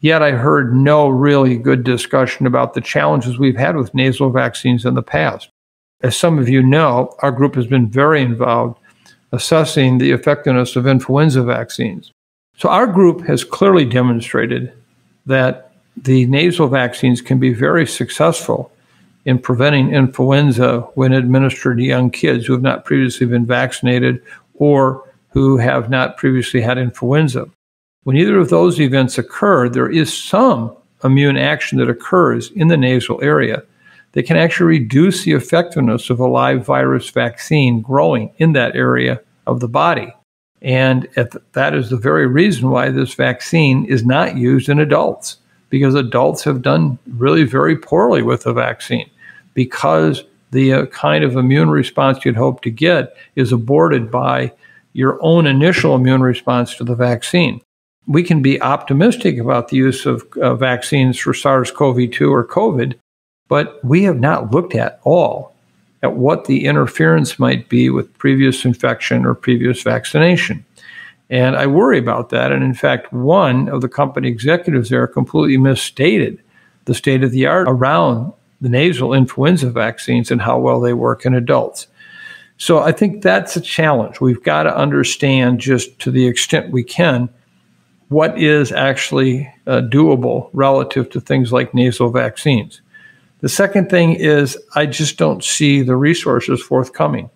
Yet I heard no really good discussion about the challenges we've had with nasal vaccines in the past. As some of you know, our group has been very involved assessing the effectiveness of influenza vaccines. So, our group has clearly demonstrated that the nasal vaccines can be very successful in preventing influenza when administered to young kids who have not previously been vaccinated or who have not previously had influenza. When either of those events occur, there is some immune action that occurs in the nasal area that can actually reduce the effectiveness of a live virus vaccine growing in that area of the body. And that is the very reason why this vaccine is not used in adults, because adults have done really very poorly with the vaccine because the uh, kind of immune response you'd hope to get is aborted by your own initial immune response to the vaccine. We can be optimistic about the use of uh, vaccines for SARS CoV 2 or COVID, but we have not looked at all at what the interference might be with previous infection or previous vaccination. And I worry about that. And in fact, one of the company executives there completely misstated the state of the art around the nasal influenza vaccines and how well they work in adults. So I think that's a challenge. We've got to understand, just to the extent we can, what is actually uh, doable relative to things like nasal vaccines. The second thing is, I just don't see the resources forthcoming.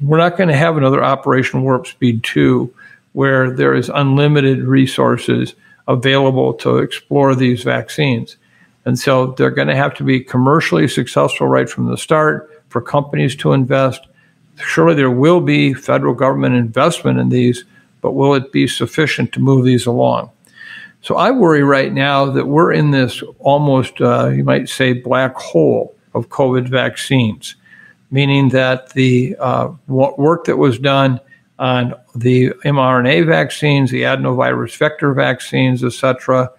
We're not going to have another Operation Warp Speed 2 where there is unlimited resources available to explore these vaccines. And so they're going to have to be commercially successful right from the start for companies to invest surely there will be federal government investment in these, but will it be sufficient to move these along? So I worry right now that we're in this almost, uh, you might say, black hole of COVID vaccines, meaning that the uh, work that was done on the mRNA vaccines, the adenovirus vector vaccines, etc.,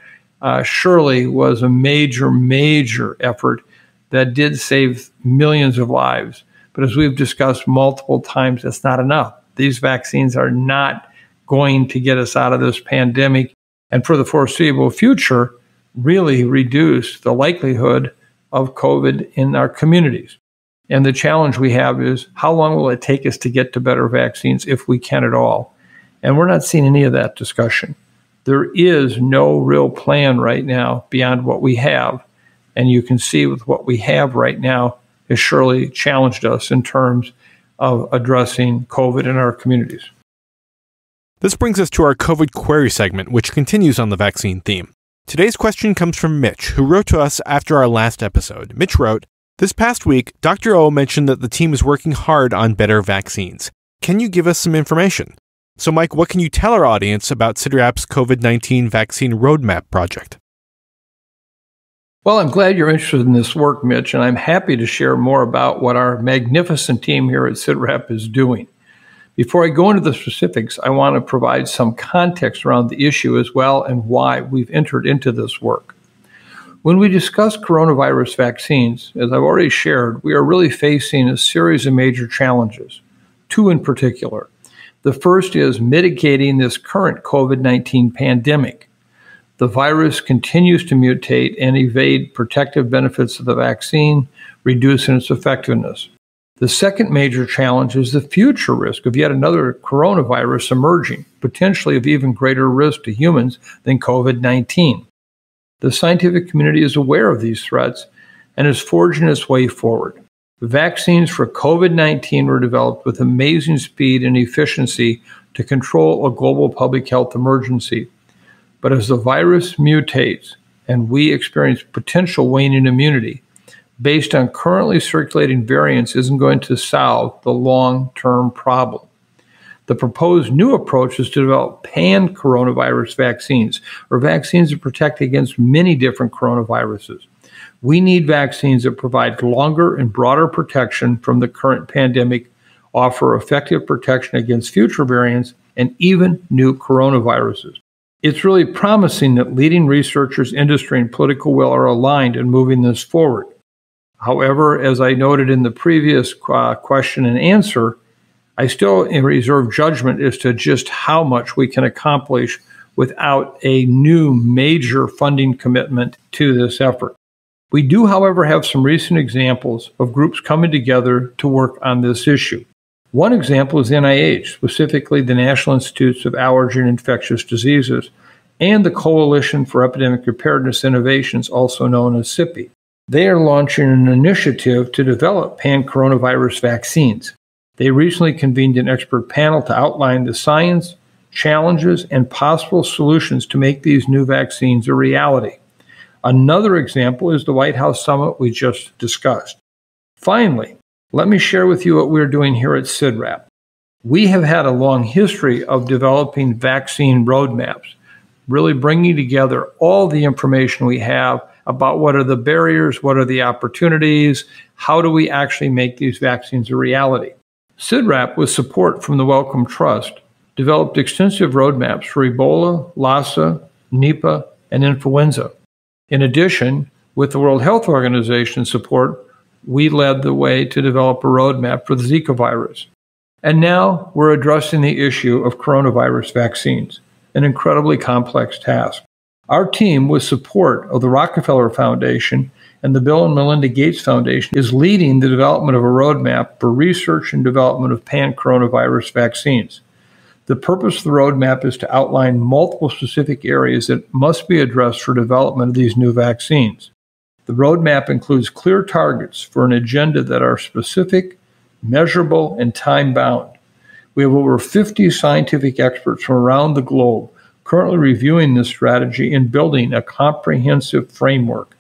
uh, surely was a major, major effort that did save millions of lives. But as we've discussed multiple times, it's not enough. These vaccines are not going to get us out of this pandemic and for the foreseeable future, really reduce the likelihood of COVID in our communities. And the challenge we have is how long will it take us to get to better vaccines if we can at all? And we're not seeing any of that discussion. There is no real plan right now beyond what we have. And you can see with what we have right now, has surely challenged us in terms of addressing COVID in our communities. This brings us to our COVID query segment, which continues on the vaccine theme. Today's question comes from Mitch, who wrote to us after our last episode. Mitch wrote, This past week, Dr. O mentioned that the team is working hard on better vaccines. Can you give us some information? So, Mike, what can you tell our audience about CIDRAP's COVID 19 vaccine roadmap project? Well, I'm glad you're interested in this work, Mitch, and I'm happy to share more about what our magnificent team here at CIDRAP is doing. Before I go into the specifics, I want to provide some context around the issue as well and why we've entered into this work. When we discuss coronavirus vaccines, as I've already shared, we are really facing a series of major challenges, two in particular. The first is mitigating this current COVID 19 pandemic the virus continues to mutate and evade protective benefits of the vaccine, reducing its effectiveness. The second major challenge is the future risk of yet another coronavirus emerging, potentially of even greater risk to humans than COVID 19. The scientific community is aware of these threats and is forging its way forward. Vaccines for COVID 19 were developed with amazing speed and efficiency to control a global public health emergency. But as the virus mutates and we experience potential waning immunity, based on currently circulating variants isn't going to solve the long term problem. The proposed new approach is to develop pan coronavirus vaccines, or vaccines that protect against many different coronaviruses. We need vaccines that provide longer and broader protection from the current pandemic, offer effective protection against future variants, and even new coronaviruses. It's really promising that leading researchers, industry, and political will are aligned in moving this forward. However, as I noted in the previous uh, question and answer, I still reserve judgment as to just how much we can accomplish without a new major funding commitment to this effort. We do, however, have some recent examples of groups coming together to work on this issue. One example is NIH, specifically the National Institutes of Allergy and Infectious Diseases, and the Coalition for Epidemic Preparedness Innovations, also known as CEPI. They are launching an initiative to develop pan coronavirus vaccines. They recently convened an expert panel to outline the science, challenges, and possible solutions to make these new vaccines a reality. Another example is the White House summit we just discussed. Finally, let me share with you what we're doing here at CIDRAP. We have had a long history of developing vaccine roadmaps, really bringing together all the information we have about what are the barriers, what are the opportunities, how do we actually make these vaccines a reality. CIDRAP, with support from the Wellcome Trust, developed extensive roadmaps for Ebola, Lassa, Nipah, and influenza. In addition, with the World Health Organization support, we led the way to develop a roadmap for the Zika virus. And now we're addressing the issue of coronavirus vaccines, an incredibly complex task. Our team, with support of the Rockefeller Foundation and the Bill and Melinda Gates Foundation, is leading the development of a roadmap for research and development of pan coronavirus vaccines. The purpose of the roadmap is to outline multiple specific areas that must be addressed for development of these new vaccines. The roadmap includes clear targets for an agenda that are specific, measurable, and time bound. We have over 50 scientific experts from around the globe currently reviewing this strategy and building a comprehensive framework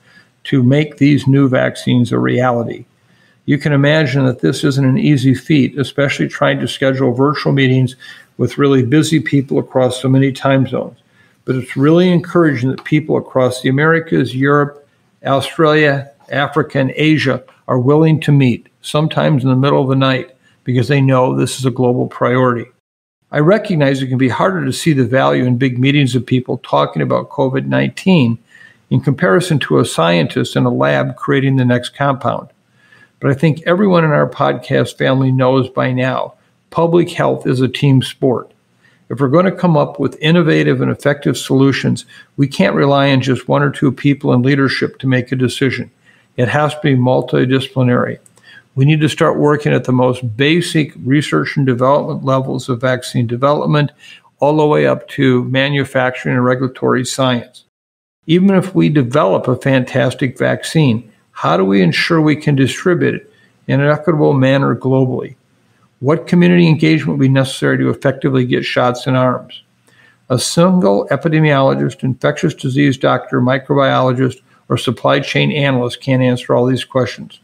to make these new vaccines a reality. You can imagine that this isn't an easy feat, especially trying to schedule virtual meetings with really busy people across so many time zones. But it's really encouraging that people across the Americas, Europe, Australia, Africa, and Asia are willing to meet, sometimes in the middle of the night, because they know this is a global priority. I recognize it can be harder to see the value in big meetings of people talking about COVID 19 in comparison to a scientist in a lab creating the next compound. But I think everyone in our podcast family knows by now public health is a team sport. If we're going to come up with innovative and effective solutions, we can't rely on just one or two people in leadership to make a decision. It has to be multidisciplinary. We need to start working at the most basic research and development levels of vaccine development, all the way up to manufacturing and regulatory science. Even if we develop a fantastic vaccine, how do we ensure we can distribute it in an equitable manner globally? What community engagement will be necessary to effectively get shots in arms? A single epidemiologist, infectious disease doctor, microbiologist, or supply chain analyst can't answer all these questions.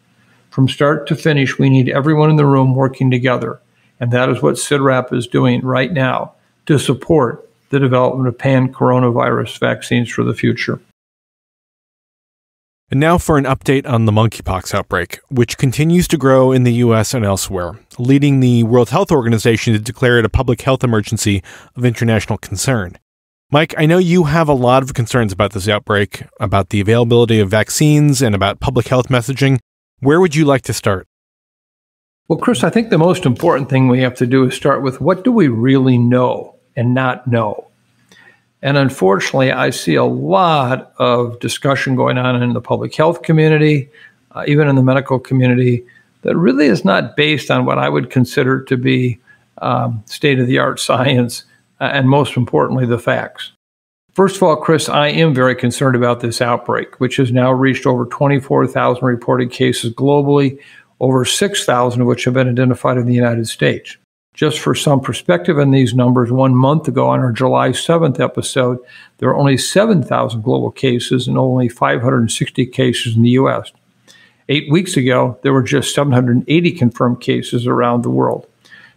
From start to finish, we need everyone in the room working together. And that is what CIDRAP is doing right now to support the development of pan coronavirus vaccines for the future. And now for an update on the monkeypox outbreak, which continues to grow in the US and elsewhere, leading the World Health Organization to declare it a public health emergency of international concern. Mike, I know you have a lot of concerns about this outbreak, about the availability of vaccines, and about public health messaging. Where would you like to start? Well, Chris, I think the most important thing we have to do is start with what do we really know and not know? And unfortunately, I see a lot of discussion going on in the public health community, uh, even in the medical community, that really is not based on what I would consider to be um, state of the art science uh, and, most importantly, the facts. First of all, Chris, I am very concerned about this outbreak, which has now reached over 24,000 reported cases globally, over 6,000 of which have been identified in the United States. Just for some perspective on these numbers, one month ago on our July 7th episode, there were only 7,000 global cases and only 560 cases in the US. Eight weeks ago, there were just 780 confirmed cases around the world.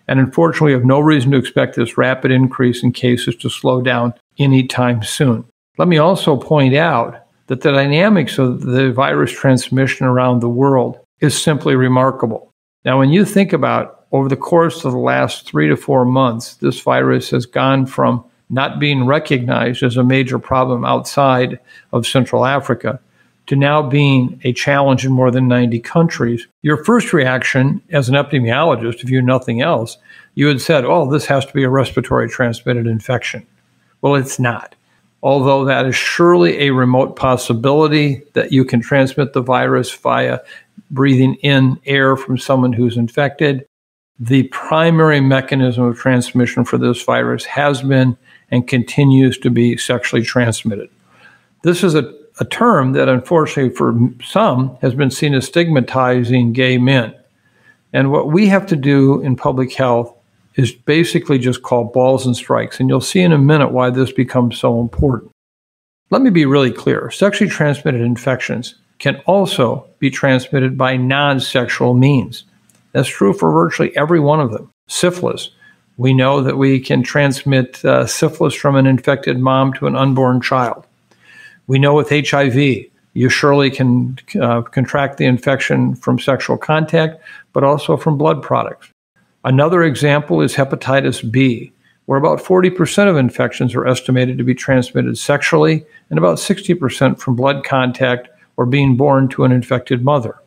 And unfortunately, we have no reason to expect this rapid increase in cases to slow down anytime soon. Let me also point out that the dynamics of the virus transmission around the world is simply remarkable. Now, when you think about over the course of the last three to four months, this virus has gone from not being recognized as a major problem outside of Central Africa to now being a challenge in more than 90 countries. Your first reaction as an epidemiologist, if you knew nothing else, you had said, oh, this has to be a respiratory transmitted infection. Well, it's not. Although that is surely a remote possibility that you can transmit the virus via breathing in air from someone who's infected, the primary mechanism of transmission for this virus has been and continues to be sexually transmitted. This is a, a term that, unfortunately, for some, has been seen as stigmatizing gay men. And what we have to do in public health is basically just called balls and strikes. And you'll see in a minute why this becomes so important. Let me be really clear sexually transmitted infections can also be transmitted by non sexual means. That's true for virtually every one of them. Syphilis, We know that we can transmit uh, syphilis from an infected mom to an unborn child. We know with HIV, you surely can uh, contract the infection from sexual contact, but also from blood products. Another example is hepatitis B, where about 40% of infections are estimated to be transmitted sexually and about 60% from blood contact or being born to an infected mother.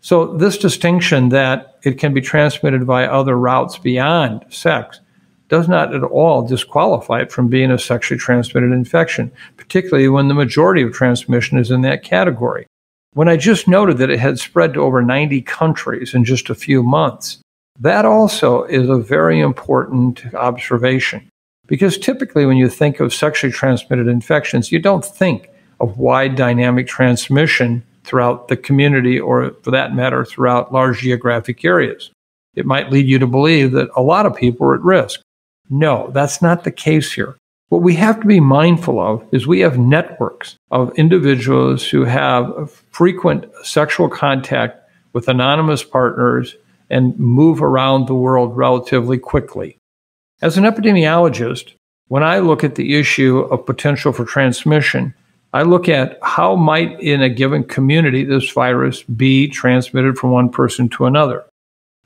So, this distinction that it can be transmitted via other routes beyond sex does not at all disqualify it from being a sexually transmitted infection, particularly when the majority of transmission is in that category. When I just noted that it had spread to over 90 countries in just a few months, that also is a very important observation. Because typically, when you think of sexually transmitted infections, you don't think of wide dynamic transmission throughout the community, or for that matter, throughout large geographic areas. It might lead you to believe that a lot of people are at risk. No, that's not the case here. What we have to be mindful of is we have networks of individuals who have frequent sexual contact with anonymous partners and move around the world relatively quickly. As an epidemiologist, when I look at the issue of potential for transmission, I look at how might in a given community this virus be transmitted from one person to another.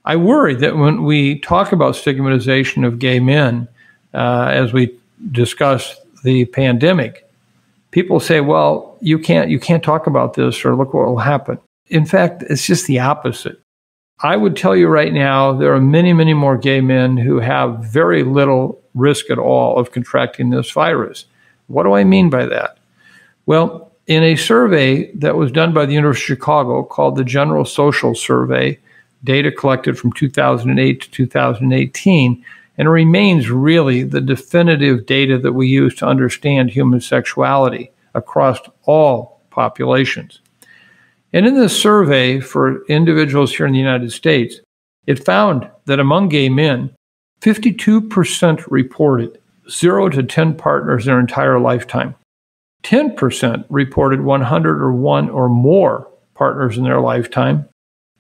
I worry that when we talk about stigmatization of gay men, uh, as we discuss the pandemic, people say, "Well, you can't you can't talk about this, or look what will happen." In fact, it's just the opposite. I would tell you right now, there are many, many more gay men who have very little risk at all of contracting this virus. What do I mean by that? Well, in a survey that was done by the University of Chicago called the General Social Survey, data collected from 2008 to 2018, and it remains really the definitive data that we use to understand human sexuality across all populations. And in this survey for individuals here in the United States, it found that among gay men, 52% reported zero to 10 partners their entire lifetime. 10% reported 100 or one or more partners in their lifetime.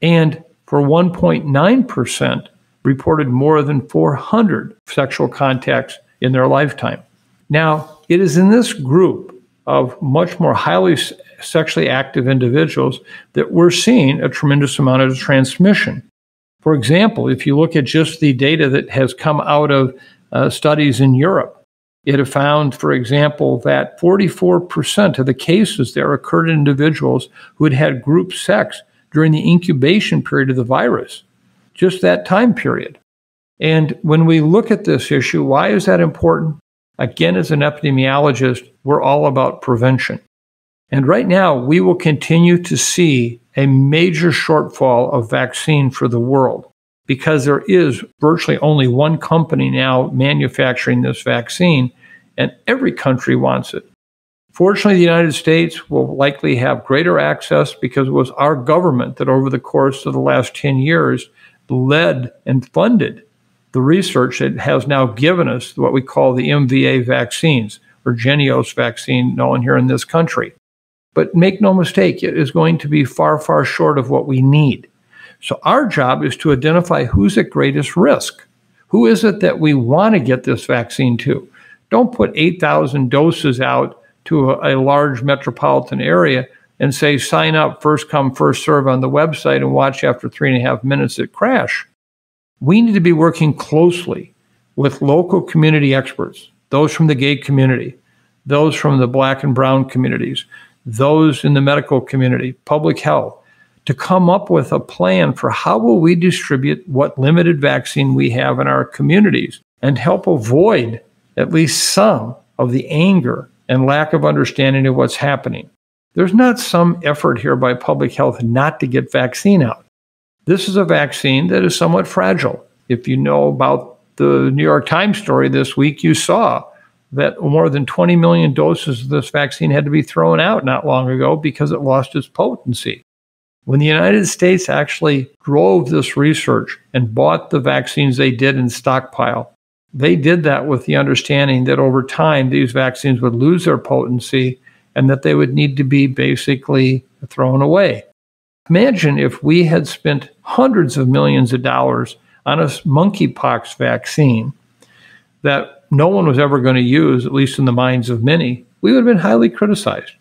And for 1.9%, reported more than 400 sexual contacts in their lifetime. Now, it is in this group of much more highly sexually active individuals that we're seeing a tremendous amount of transmission. For example, if you look at just the data that has come out of uh, studies in Europe, it have found, for example, that 44% of the cases there occurred in individuals who had had group sex during the incubation period of the virus, just that time period. And when we look at this issue, why is that important? Again, as an epidemiologist, we're all about prevention. And right now, we will continue to see a major shortfall of vaccine for the world because there is virtually only one company now manufacturing this vaccine, and every country wants it. Fortunately, the United States will likely have greater access because it was our government that, over the course of the last 10 years, led and funded the research that has now given us what we call the MVA vaccines, or Jynneos vaccine, known here in this country. But make no mistake, it is going to be far, far short of what we need. So our job is to identify who's at greatest risk. Who is it that we want to get this vaccine to? Don't put 8,000 doses out to a, a, large metropolitan area and say, sign up, first come, first serve on the website and watch after three and a half minutes it crash. We need to be working closely with local community experts, those from the gay community, those from the black and brown communities, those in the medical community, public health, to come up with a plan for how will we distribute what limited vaccine we have in our communities and help avoid at least some of the anger and lack of understanding of what's happening. There's not some effort here by public health not to get vaccine out. This is a vaccine that is somewhat fragile. If you know about the New York Times story this week, you saw that more than 20 million doses of this vaccine had to be thrown out not long ago because it lost its potency. When the United States actually drove this research and bought the vaccines they did in stockpile, they did that with the understanding that over time these vaccines would lose their potency and that they would need to be basically thrown away. Imagine if we had spent hundreds of millions of dollars on a monkeypox vaccine that no one was ever going to use, at least in the minds of many, we would have been highly criticized.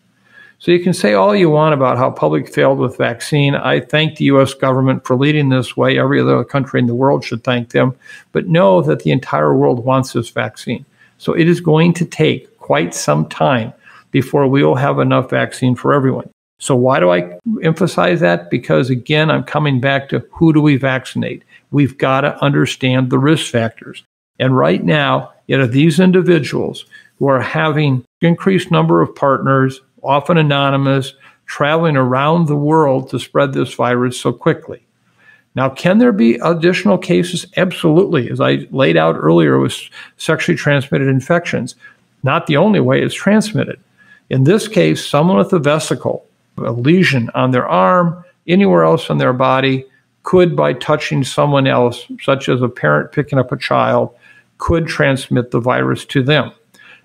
So you can say all you want about how public failed with vaccine. I thank the US government for leading this way. Every other country in the world should thank them. But know that the entire world wants this vaccine. So it is going to take quite some time before we will have enough vaccine for everyone. So why do I emphasize that? Because again, I'm coming back to who do we vaccinate? We've got to understand the risk factors. And right now, you know, these individuals who are having increased number of partners, often anonymous, traveling around the world to spread this virus so quickly. Now, can there be additional cases? Absolutely. As I laid out earlier with sexually transmitted infections, not the only way it's transmitted. In this case, someone with a vesicle, a lesion on their arm, anywhere else on their body, could, by touching someone else, such as a parent picking up a child, could transmit the virus to them.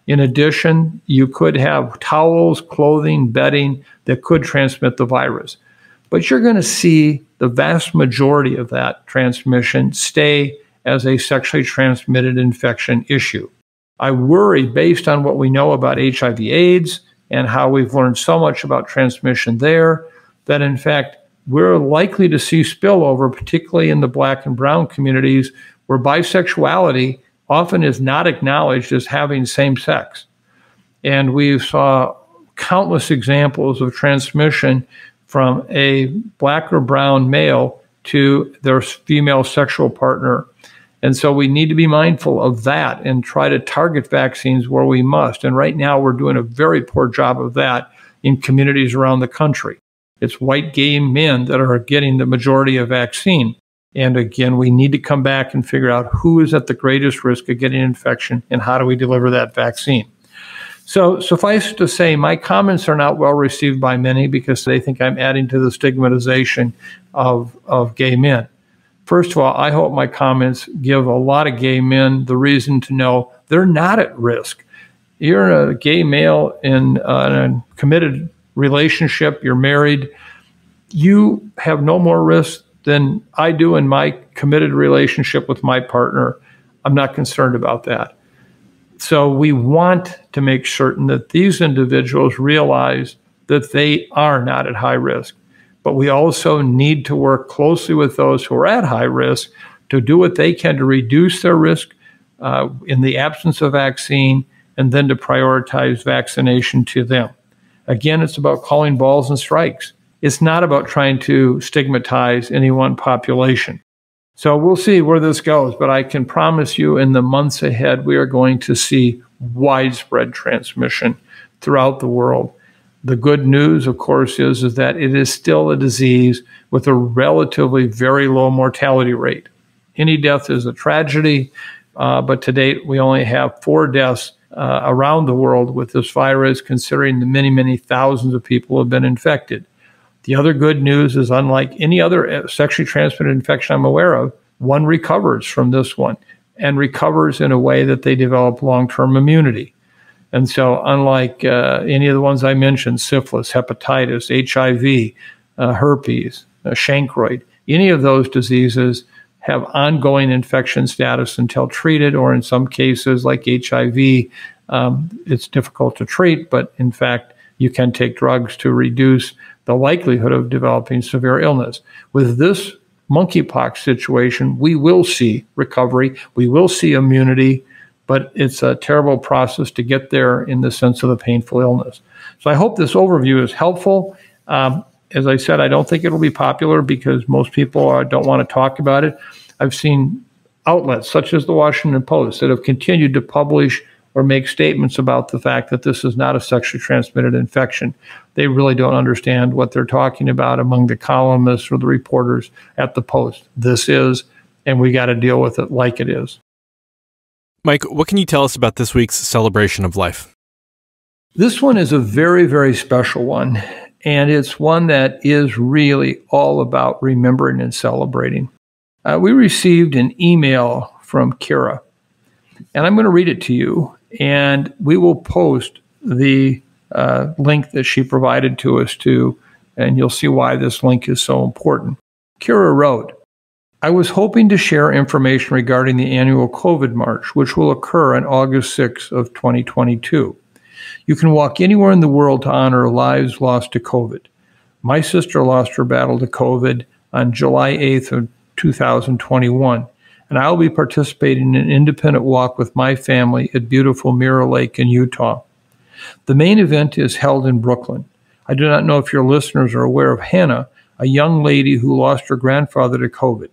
In addition, you could have towels, clothing, bedding that could transmit the virus. But you're going to see the vast majority of that transmission stay as a sexually transmitted infection issue. I worry, based on what we know about HIV AIDS and how we've learned so much about transmission there, that in fact, we're likely to see spillover, particularly in the black and brown communities, where bisexuality often is not acknowledged as having same sex. And we saw countless examples of transmission from a black or brown male to their female sexual partner. And so we need to be mindful of that and try to target vaccines where we must. And right now, we're doing a very poor job of that in communities around the country. It's white gay men that are getting the majority of vaccine. And again, we need to come back and figure out who is at the greatest risk of getting infection and how do we deliver that vaccine. So, suffice to say, my comments are not well received by many because they think I'm adding to the stigmatization of, of gay men. First of all, I hope my comments give a lot of gay men the reason to know they're not at risk. You're a gay male in, uh, in a committed relationship, you're married, you have no more risk than I do in my committed relationship with my partner. I'm not concerned about that. So we want to make certain that these individuals realize that they are not at high risk. But we also need to work closely with those who are at high risk to do what they can to reduce their risk uh, in the absence of vaccine and then to prioritize vaccination to them. Again, it's about calling balls and strikes. It's not about trying to stigmatize any one population. So we'll see where this goes, but I can promise you in the months ahead, we are going to see widespread transmission throughout the world. The good news, of course, is, is that it is still a disease with a relatively very low mortality rate. Any death is a tragedy, uh, but to date, we only have four deaths uh, around the world with this virus, considering the many, many thousands of people have been infected. The other good news is, unlike any other uh, sexually transmitted infection I'm aware of, one recovers from this one and recovers in a way that they develop long term immunity. And so, unlike uh, any of the ones I mentioned syphilis, hepatitis, HIV, uh, herpes, uh, chancroid, any of those diseases have ongoing infection status until treated, or in some cases, like HIV, um, it's difficult to treat, but in fact, you can take drugs to reduce the likelihood of developing severe illness. With this monkeypox situation, we will see recovery, we will see immunity, but it's a terrible process to get there in the sense of the painful illness. So I hope this overview is helpful. Um, as I said, I don't think it'll be popular because most people are, don't want to talk about it. I've seen outlets such as the Washington Post that have continued to publish or make statements about the fact that this is not a sexually transmitted infection. They really don't understand what they're talking about among the columnists or the reporters at the Post. This is, and we got to deal with it like it is. Mike, what can you tell us about this week's celebration of life? This one is a very, very special one. And it's one that is really all about remembering and celebrating. Uh, we received an email from Kira, and I'm going to read it to you and we will post the uh, link that she provided to us to, and you'll see why this link is so important. Kira wrote, I was hoping to share information regarding the annual COVID March, which will occur on August 6th of 2022. You can walk anywhere in the world to honor lives lost to COVID. My sister lost her battle to COVID on July 8th of 2021, and I'll be participating in an independent walk with my family at beautiful Mirror Lake in Utah. The main event is held in Brooklyn. I do not know if your listeners are aware of Hannah, a young lady who lost her grandfather to COVID.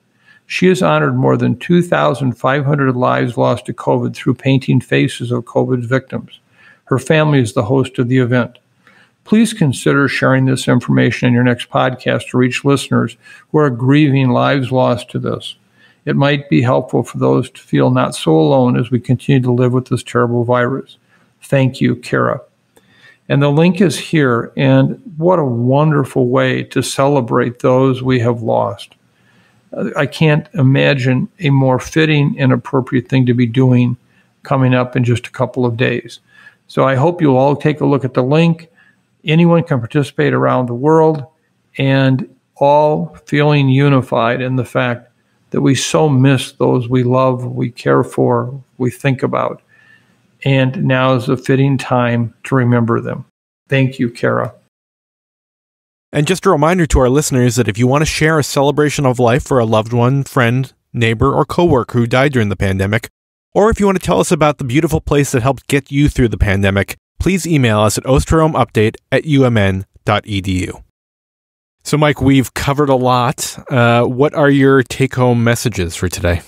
She has honored more than 2,500 lives lost to COVID through painting faces of COVID victims. Her family is the host of the event. Please consider sharing this information in your next podcast to reach listeners who are grieving lives lost to this. It might be helpful for those to feel not so alone as we continue to live with this terrible virus. Thank you, Kara. And the link is here. And what a wonderful way to celebrate those we have lost. I can't imagine a more fitting and appropriate thing to be doing coming up in just a couple of days. So I hope you'll all take a look at the link. Anyone can participate around the world and all feeling unified in the fact that we so miss those we love, we care for, we think about and now is a fitting time to remember them. Thank you, Kara. And just a reminder to our listeners that if you want to share a celebration of life for a loved one, friend, neighbor, or coworker who died during the pandemic, or if you want to tell us about the beautiful place that helped get you through the pandemic, please email us at osterholmupdate at umn.edu. So, Mike, we've covered a lot. Uh, what are your take home messages for today?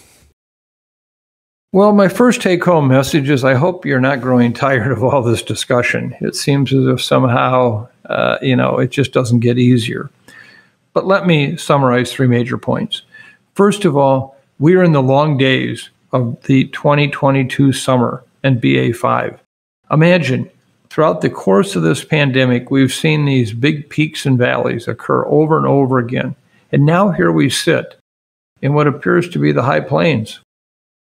Well, my first take home message is I hope you're not growing tired of all this discussion. It seems as if somehow, uh, you know, it just doesn't get easier. But let me summarize three major points. First of all, we are in the long days of the 2022 summer and BA5. Imagine throughout the course of this pandemic, we've seen these big peaks and valleys occur over and over again. And now here we sit in what appears to be the high plains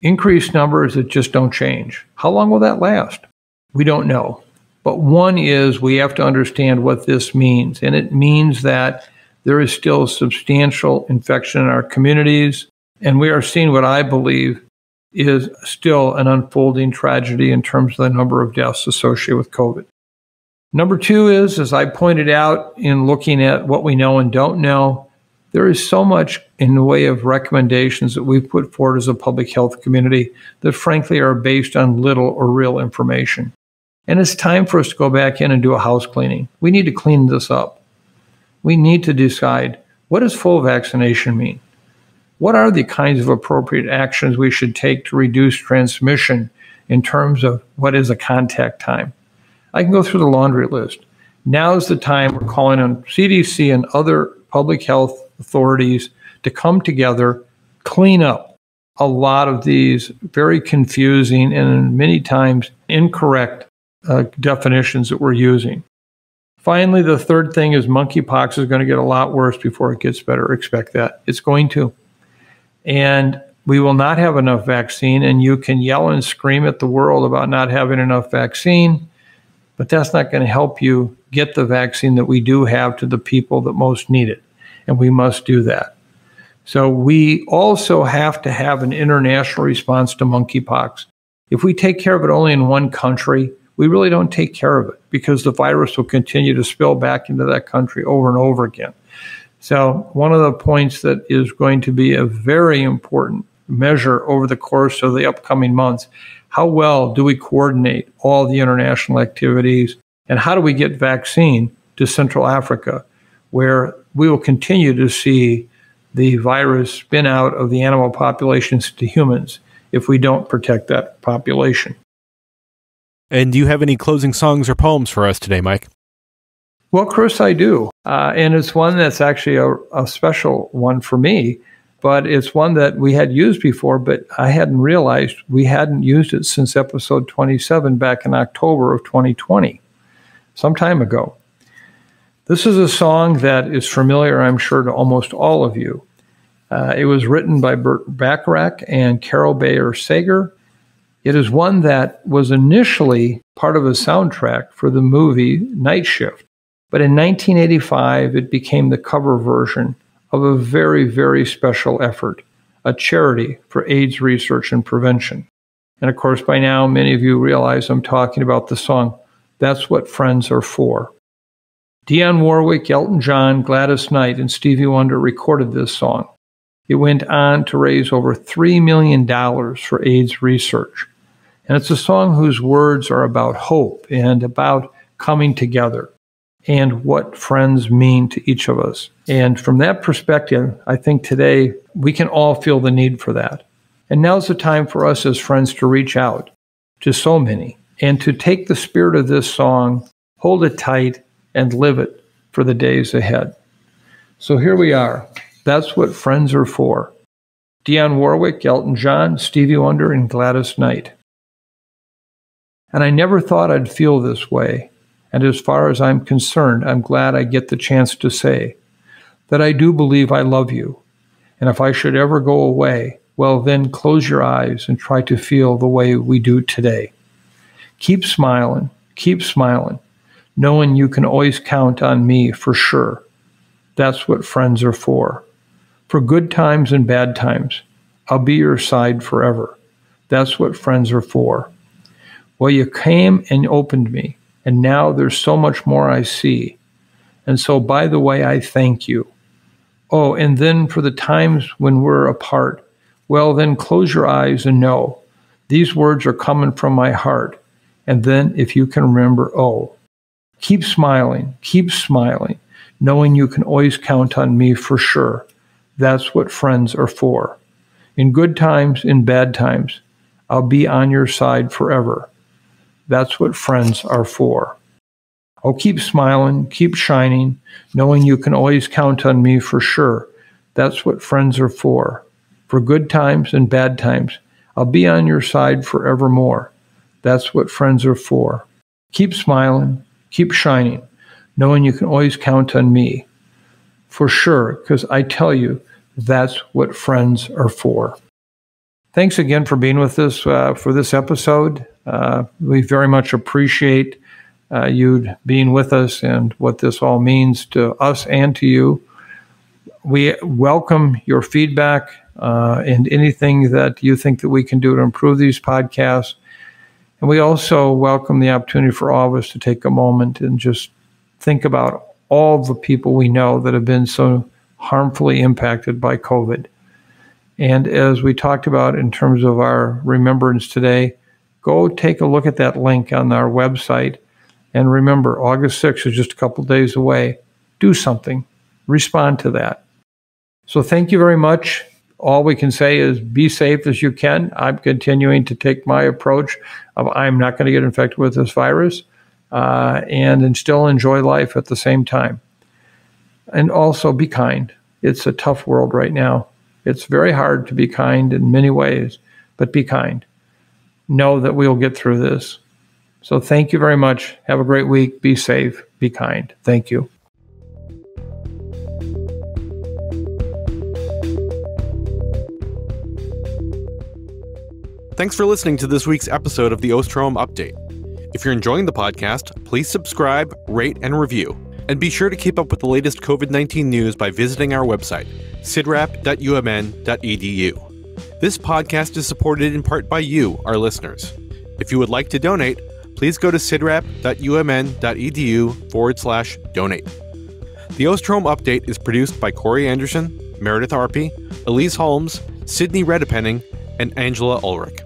increased numbers that just don't change. How long will that last? We don't know. But one is we have to understand what this means. And it means that there is still substantial infection in our communities. And we are seeing what I believe is still an unfolding tragedy in terms of the number of deaths associated with COVID. Number two is, as I pointed out in looking at what we know and don't know, there is so much in the way of recommendations that we've put forward as a public health community that frankly are based on little or real information. And it's time for us to go back in and do a house cleaning. We need to clean this up. We need to decide what does full vaccination mean? What are the kinds of appropriate actions we should take to reduce transmission in terms of what is a contact time? I can go through the laundry list. Now is the time we're calling on CDC and other public health authorities to come together, clean up a lot of these very confusing and many times incorrect uh, definitions that we're using. Finally, the third thing is monkeypox is going to get a lot worse before it gets better. Expect that. It's going to. And we will not have enough vaccine, and you can yell and scream at the world about not having enough vaccine, but that's not going to help you get the vaccine that we do have to the people that most need it and we must do that. So we also have to have an international response to monkeypox. If we take care of it only in one country, we really don't take care of it because the virus will continue to spill back into that country over and over again. So, one of the points that is going to be a very important measure over the course of the upcoming months how well do we coordinate all the international activities and how do we get vaccine to Central Africa where we will continue to see the virus spin out of the animal populations to humans if we don't protect that population. And do you have any closing songs or poems for us today, Mike? Well, Chris, I do. Uh, and it's one that's actually a, a special one for me, but it's one that we had used before, but I hadn't realized we hadn't used it since episode 27 back in October of 2020, some time ago. This is a song that is familiar, I'm sure, to almost all of you. Uh, it was written by Burt Bacharach and Carol Bayer Sager. It is one that was initially part of a soundtrack for the movie Night Shift. But in 1985, it became the cover version of a very, very special effort a charity for AIDS research and prevention. And of course, by now, many of you realize I'm talking about the song, That's What Friends Are For. Dionne Warwick, Elton John, Gladys Knight, and Stevie Wonder recorded this song. It went on to raise over $3 million for AIDS research. And it's a song whose words are about hope and about coming together and what friends mean to each of us. And from that perspective, I think today we can all feel the need for that. And now's the time for us as friends to reach out to so many and to take the spirit of this song, hold it tight, and live it for the days ahead. So here we are. That's what friends are for. Dionne Warwick, Elton John, Stevie Wonder, and Gladys Knight. And I never thought I'd feel this way. And as far as I'm concerned, I'm glad I get the chance to say that I do believe I love you. And if I should ever go away, well, then close your eyes and try to feel the way we do today. Keep smiling, keep smiling, knowing you can always count on me for sure. That's what friends are for. For good times and bad times, I'll be your side forever. That's what friends are for. Well, you came and opened me, and now there's so much more I see. And so, by the way, I thank you. Oh, and then for the times when we're apart, well, then close your eyes and know these words are coming from my heart. And then, if you can remember, oh, keep smiling, keep smiling, knowing you can always count on me for sure. That's what friends are for. In good times, in bad times, I'll be on your side forever. That's what friends are for. I'll keep smiling, keep shining, knowing you can always count on me for sure. That's what friends are for. For good times and bad times, I'll be on your side forevermore. That's what friends are for. Keep smiling, keep shining, knowing you can always count on me. For sure, because I tell you, that's what friends are for. Thanks again for being with us uh, for this episode. Uh, we very much appreciate uh, you being with us and what this all means to us and to you. We welcome your feedback uh, and anything that you think that we can do to improve these podcasts. And we also welcome the opportunity for all of us to take a moment and just think about all the people we know that have been so harmfully impacted by COVID. And as we talked about in terms of our remembrance today, go take a look at that link on our website. And remember, August 6th is just a couple days away. Do something, respond to that. So, thank you very much. All we can say is be safe as you can. I'm continuing to take my approach of I'm not going to get infected with this virus uh, and, and still enjoy life at the same time. And also be kind. It's a tough world right now. It's very hard to be kind in many ways, but be kind know that we'll get through this. So thank you very much. Have a great week. Be safe. Be kind. Thank you. Thanks for listening to this week's episode of the Osterholm Update. If you're enjoying the podcast, please subscribe, rate, and review. And be sure to keep up with the latest COVID 19 news by visiting our website, cidrap.umn.edu. This podcast is supported in part by you, our listeners. If you would like to donate, please go to cidrap.umn.edu forward slash donate. The Osterholm Update is produced by Corey Anderson, Meredith Arpey, Elise Holmes, Sydney Redepenning, and Angela Ulrich.